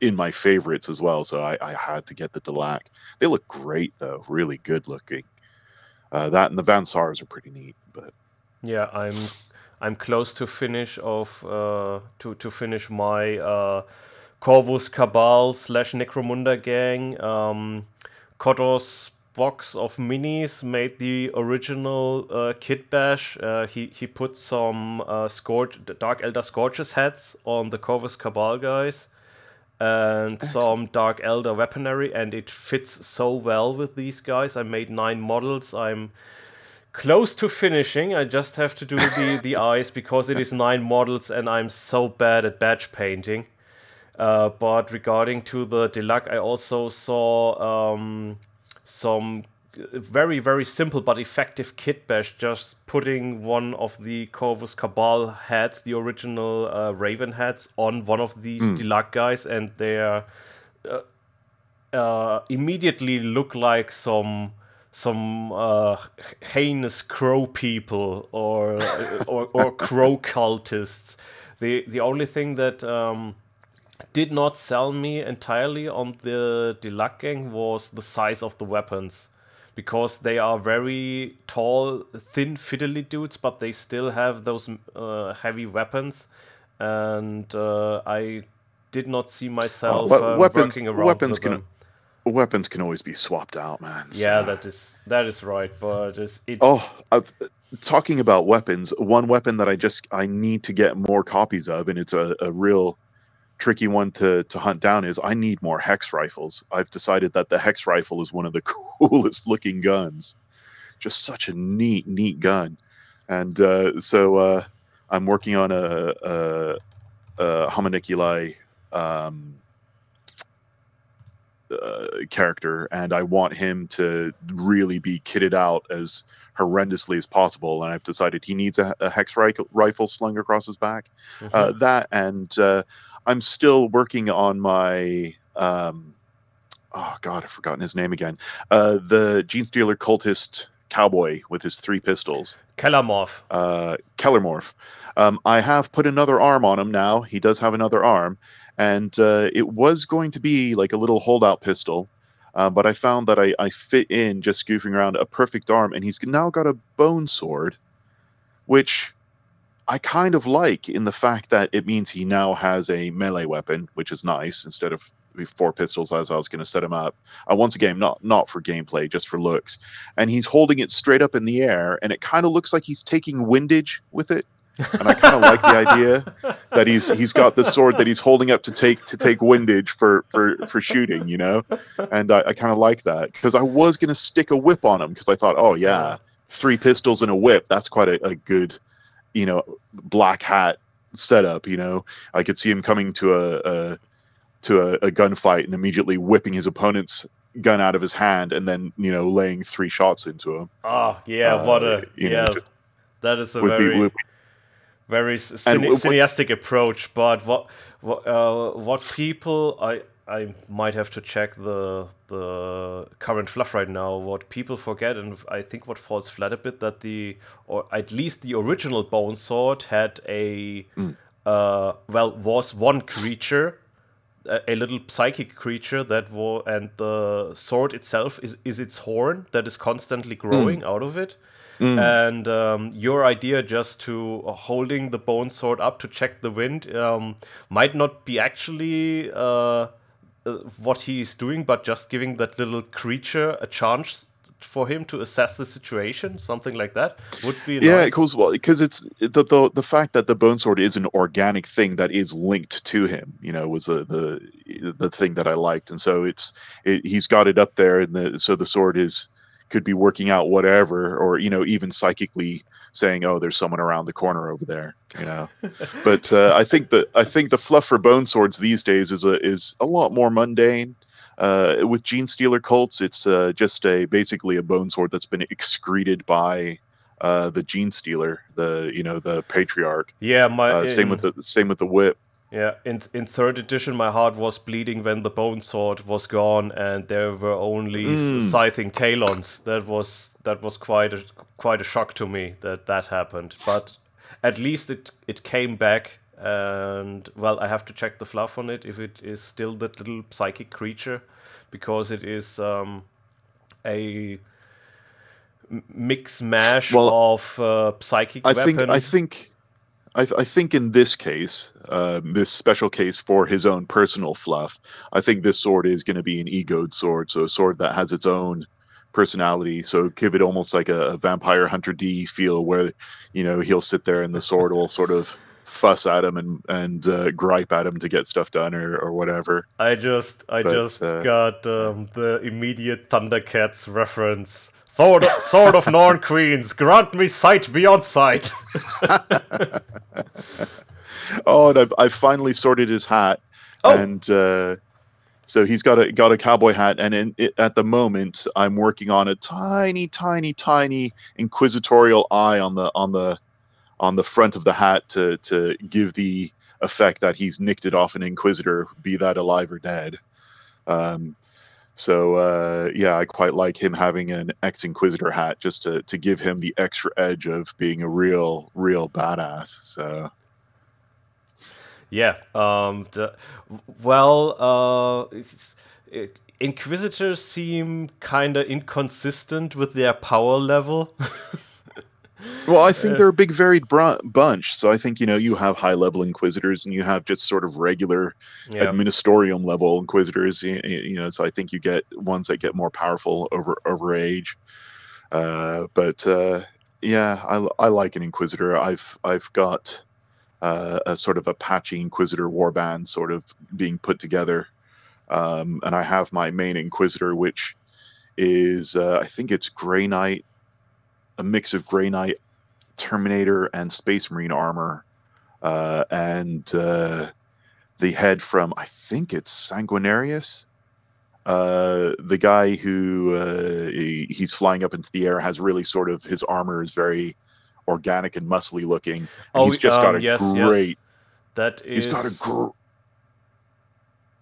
in my favorites as well. So I, I had to get the Delaque. They look great though, really good looking. That and the Van Saars are pretty neat, but Yeah, I'm I'm close to finish of uh, to to finish my uh, Corvus Cabal slash Necromunda gang. Um, Kodos box of minis made the original uh, Kit Bash. Uh, he he put some uh, Scourge, Dark Eldar Scourges heads on the Corvus Cabal guys. And some Dark Eldar weaponry, and it fits so well with these guys. I made nine models. I'm close to finishing. I just have to do the, the [laughs] eyes because it is nine models and I'm so bad at badge painting. Uh, but regarding to the Delaque, I also saw um, some very very simple but effective kit bash. Just putting one of the Corvus Cabal hats, the original uh, Raven hats, on one of these Delaque guys, and they're uh, immediately look like some some uh, heinous crow people or or, or crow cultists. The the only thing that um, did not sell me entirely on the Delaque gang was the size of the weapons. Because they are very tall, thin, fiddly dudes, but they still have those uh, heavy weapons, and uh, I did not see myself uh, weapons- working around weapons with can- them. Weapons can always be swapped out, man. Yeah, that is that is right, but it's, it Oh, I've, talking about weapons, one weapon that I just I need to get more copies of, and it's a, a real tricky one to to hunt down. Is I need more hex rifles. I've decided that the hex rifle is one of the [laughs] coolest looking guns. Just such a neat, neat gun, and uh, so uh, I'm working on a, a, a homunculi um, uh, character, and I want him to really be kitted out as horrendously as possible. And I've decided he needs a, a hex ri- rifle slung across his back. Mhm. Uh, that, and uh, I'm still working on my. Um, oh God, I've forgotten his name again. Uh, the Genestealer cultist cowboy with his three pistols Kelermorph. uh, Kelermorph. Um, I have put another arm on him now. He does have another arm, and uh, it was going to be like a little holdout pistol. Uh, but I found that I, I fit in just goofing around a perfect arm, and he's now got a bone sword, which I kind of like in the fact that it means he now has a melee weapon, which is nice instead of four pistols as I was going to set him up. Uh, once again, not not for gameplay, just for looks. And he's holding it straight up in the air, and it kind of looks like he's taking windage with it and I kind of like the idea that he's he's got the sword that he's holding up to take to take windage for for for shooting, you know, and I, I kind of like that because I was gonna stick a whip on him because I thought, oh yeah, three pistols and a whip, that's quite a, a good, you know, black hat setup. You know, I could see him coming to a, a to a, a gunfight and immediately whipping his opponent's gun out of his hand and then you know laying three shots into him. Oh yeah, uh, what a yeah. Know, that is a very be, would, very cine- cineastic approach. But what what uh, what people I I might have to check the the current fluff right now. What people forget, and I think what falls flat a bit, that the or at least the original Bone Sword had a mm. uh, well was one creature, a, a, little psychic creature that was, and the sword itself is is its horn that is constantly growing mm. out of it. Mm. And um, your idea just to uh, holding the bone sword up to check the wind um, might not be actually uh, uh, what he is doing, but just giving that little creature a chance for him to assess the situation, something like that would be. Yeah, nice. it goes well because it's the, the the fact that the bone sword is an organic thing that is linked to him. You know, was a, the the thing that I liked, and so it's it, he's got it up there, and the, so the sword is could be working out whatever, or you know, even psychically saying, "Oh, there's someone around the corner over there," you know. [laughs] but uh, I think the I think the fluff for bone swords these days is a is a lot more mundane. Uh, with genestealer cults, it's uh, just a basically a bone sword that's been excreted by uh, the Genestealer, the you know the patriarch. Yeah, my uh, same with the same with the whip. Yeah, in in third edition, my heart was bleeding when the bone sword was gone, and there were only mm. scything talons. That was that was quite a quite a shock to me that that happened. But at least it it came back, and well, I have to check the fluff on it if it is still that little psychic creature, because it is um, a mix mash well, of uh, psychic I weapon. Think, I think I, th- I, think in this case, uh, this special case for his own personal fluff, I think this sword is going to be an egoed sword, so a sword that has its own personality. So give it almost like a, a vampire hunter D feel, where you know he'll sit there and the sword will sort of fuss at him and and uh, gripe at him to get stuff done or, or whatever. I just I but, just uh, got um, the immediate Thundercats reference Sword, Sword of Norn Queens, grant me sight beyond sight. [laughs] oh, and I've, I've, finally sorted his hat, oh. and uh, so he's got a got a cowboy hat. And in, it, at the moment, I'm working on a tiny, tiny, tiny inquisitorial eye on the on the on the front of the hat to to give the effect that he's nicked it off an inquisitor, be that alive or dead. Um, so uh, yeah, I quite like him having an ex Inquisitor hat just to to give him the extra edge of being a real real badass. So yeah, um, the, well, uh, Inquisitors seem kind of inconsistent with their power level. [laughs] well, I think they're a big varied br- bunch. So I think you know you have high level inquisitors and you have just sort of regular yeah. administorium level inquisitors. You, you, know, so I think you get ones that get more powerful over over age. Uh, but uh, yeah, I, I like an inquisitor. I've I've got uh, a sort of Apache Inquisitor warband sort of being put together, um, and I have my main inquisitor, which is uh, I think it's Grey Knight a mix of Grey Knight, Terminator, and Space Marine armor, uh, and uh, the head from I think it's Sanguinarius. Uh, the guy who uh, he, he's flying up into the air has really sort of his armor is very organic and muscly looking. And oh, he's just um, got a yes, great. Yes. That is. He's got a gr-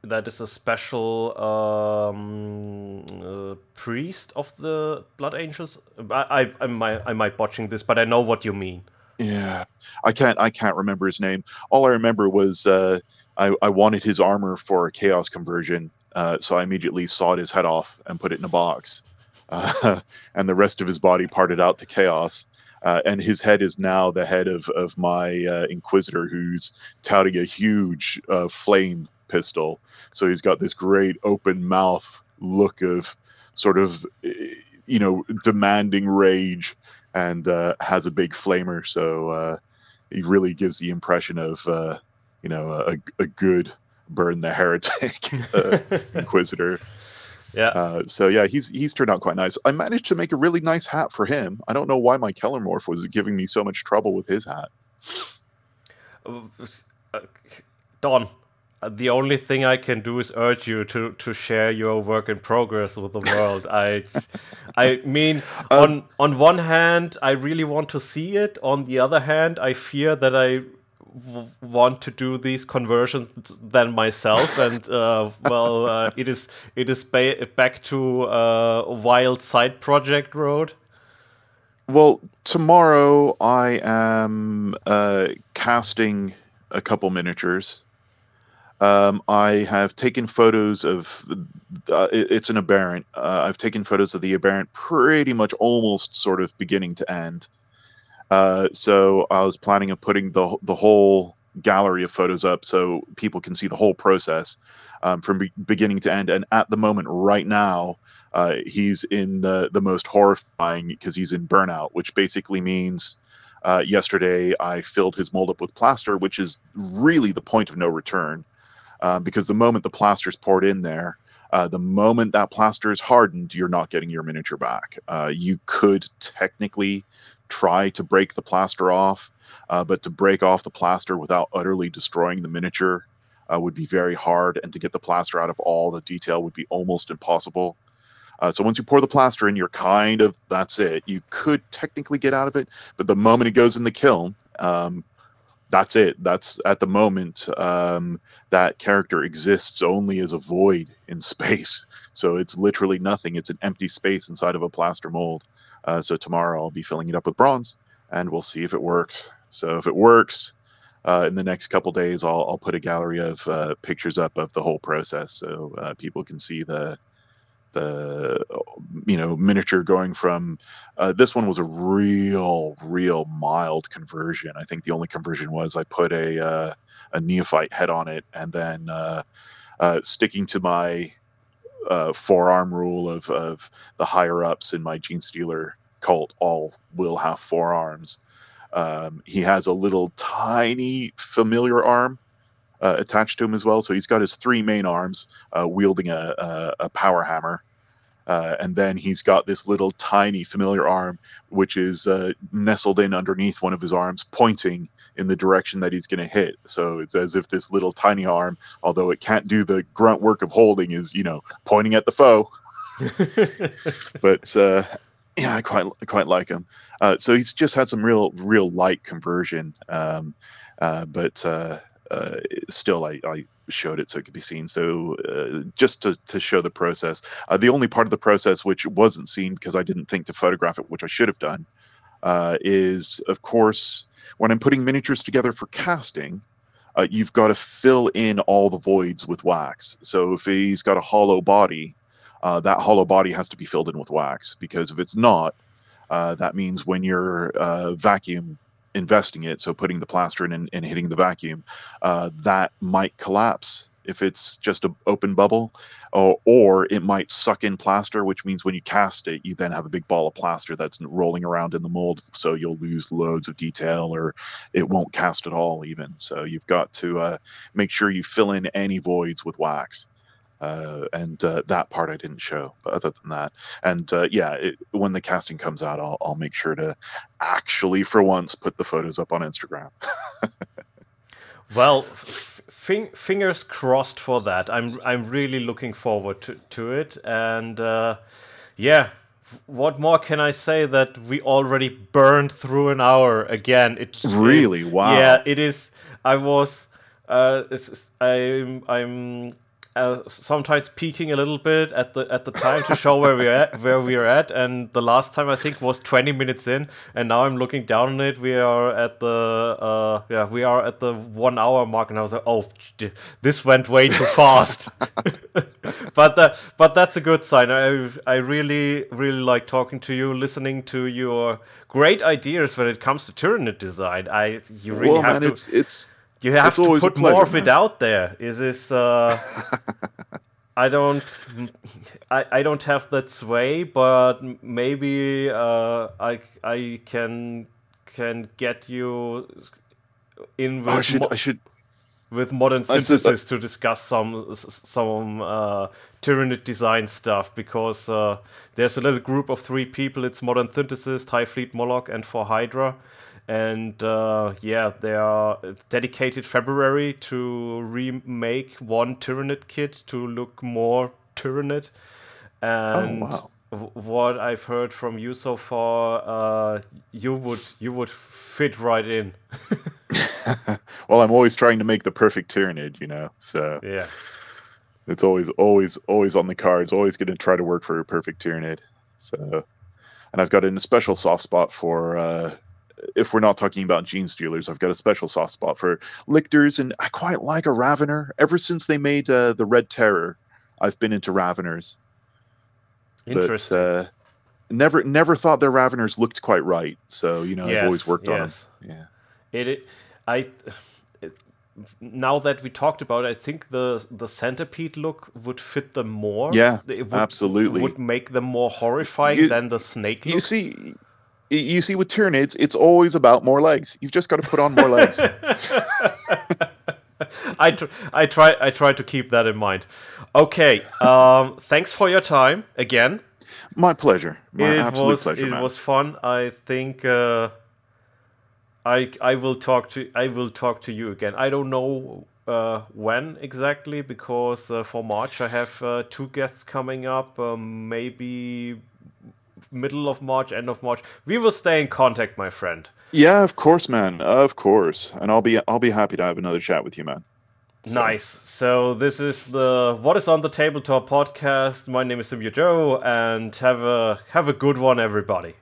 that is a special um, uh, priest of the Blood Angels. I, I, I, might, I might botching this, but I know what you mean. Yeah, I can't, I can't remember his name. All I remember was uh, I, I wanted his armor for a chaos conversion, uh, so I immediately sawed his head off and put it in a box, [laughs] uh, and the rest of his body parted out to chaos. Uh, and his head is now the head of of my uh, inquisitor, who's touting a huge uh, flame pistol. So he's got this great open mouth look of sort of eh, you know demanding rage, and uh, has a big flamer. So uh, he really gives the impression of uh, you know a, a good burn the heretic [laughs] [laughs] inquisitor. Yeah. Uh, so yeah, he's he's turned out quite nice. I managed to make a really nice hat for him. I don't know why my Kelermorph was giving me so much trouble with his hat. Uh, Don, uh, the only thing I can do is urge you to, to share your work in progress with the world. I, I mean, [laughs] um, on on one hand, I really want to see it. On the other hand, I fear that I want to do these conversions than myself and uh, well uh, it is it is ba back to uh, wild side project road well tomorrow i am uh, casting a couple miniatures um, i have taken photos of uh, it's an aberrant uh, i've taken photos of the aberrant pretty much almost sort of beginning to end uh, so I was planning on putting the the whole gallery of photos up so people can see the whole process um, from be- beginning to end. And at the moment, right now, uh, he's in the the most horrifying because he's in burnout, which basically means. Uh, yesterday, I filled his mold up with plaster, which is really the point of no return, uh, because the moment the plaster is poured in there, uh, the moment that plaster is hardened, you're not getting your miniature back. Uh, you could technically try to break the plaster off, uh, but to break off the plaster without utterly destroying the miniature uh, would be very hard, and to get the plaster out of all the detail would be almost impossible. Uh, so once you pour the plaster in, you're kind of that's it. You could technically get out of it, but the moment it goes in the kiln, um, that's it. That's at the moment um, that character exists only as a void in [laughs] space. So it's literally nothing. It's an empty space inside of a plaster mold. Uh, so tomorrow I'll be filling it up with bronze, and we'll see if it works. So if it works, uh, in the next couple days, I'll, I'll put a gallery of uh, pictures up of the whole process, so uh, people can see the the you know miniature going from uh, this one was a real real mild conversion. I think the only conversion was I put a uh, a neophyte head on it, and then sticking to my uh, forearm rule of, of the higher ups in my genestealer cult all will have forearms. Um, he has a little tiny familiar arm uh, attached to him as well. So he's got his three main arms uh, wielding a, a, a, power hammer. Uh, and then he's got this little tiny familiar arm, which is uh, nestled in underneath one of his arms, pointing in the direction that he's going to hit. So it's as if this little tiny arm, although it can't do the grunt work of holding, is you know pointing at the foe. [laughs] but uh, yeah, I quite quite like him. Uh, so he's just had some real real light conversion, um, but uh, still I, I showed it so it could be seen. So uh, just to, to show the process, uh, the only part of the process which wasn't seen because I didn't think to photograph it, which I should have done, uh, is of course when I'm putting miniatures together for casting, uh, you've got to fill in all the voids with wax. So if he's got a hollow body, uh, that hollow body has to be filled in with wax because if it's not, that means when you're vacuum investing it, so putting the plaster in and, and hitting the vacuum, uh, that might collapse if it's just an open bubble, or, or it might suck in plaster, which means when you cast it, you then have a big ball of plaster that's rolling around in the mold, so you'll lose loads of detail, or it won't cast at all, even. So you've got to uh, make sure you fill in any voids with wax. Uh, and uh, that part I didn't show. But other than that, and uh, yeah, it, when the casting comes out, I'll, I'll make sure to actually, for once, put the photos up on Instagram. [laughs] well, fingers crossed for that. I'm I'm really looking forward to, to it, and uh, yeah. What more can I say that we already burned through an hour again? It really wow. Yeah, it is. I was. Uh, I'm I'm uh, sometimes peaking a little bit at the at the time to show where we're at, where we're at. And the last time I think was 20 minutes in, and now I'm looking down on it. We are at the uh, yeah, we are at the one hour mark, and I was like, oh, this went way too fast. [laughs] but uh, but that's a good sign. I I really really like talking to you, listening to your great ideas when it comes to Tyranid design. I you really well, have man, to. it's it's You have It's to put pleasure, more of it man. out there. Is this? Uh, [laughs] I don't. I, I don't have that sway, but maybe uh, I I can can get you in with I should I should with modern I said that- synthesis to discuss some some uh, Tyranid design stuff because uh, there's a little group of three people. It's modern synthesis, Hive Fleet Moloch, and for Hydra, and uh, yeah, they are dedicated February to remake one Tyranid kit to look more Tyranid. And wow. w- what I've heard from you so far, uh, you would you would fit right in. [laughs] well, I'm always trying to make the perfect Tyranid, you know. So yeah. it's always always always on the cards. Always going to try to work for a perfect Tyranid. So, and I've got a special soft spot for. Uh, if we're not talking about genestealers, I've got a special soft spot for lictors, and I quite like a Ravener. Ever since they made uh, the Red Terror, I've been into Raveners. Interesting. But, uh, never never thought their Raveners looked quite right. So you know, I've always worked yes. on them. Yeah. It, it I it, now that we talked about it, I think the the centipede look would fit them more. Yeah, it would, absolutely. would make them more horrifying You- than the snake look. You see, you see, with Tyranids, it's always about more legs. You've just got to put on more legs. [laughs] I, tr- I try I try to keep that in mind. Okay, um, thanks for your time again. My pleasure. My it absolute was pleasure, it man. was fun. I think uh, I I will talk to I will talk to you again. I don't know uh, when exactly because uh, for March I have uh, two guests coming up. Um, maybe middle of March, end of March. We will stay in contact, my friend. Yeah, of course, man. Of course. And I'll be I'll be happy to have another chat with you, man. So- Nice. So this is the What is on the Tabletop podcast. My name is Symbio Joe, and have a have a good one, everybody.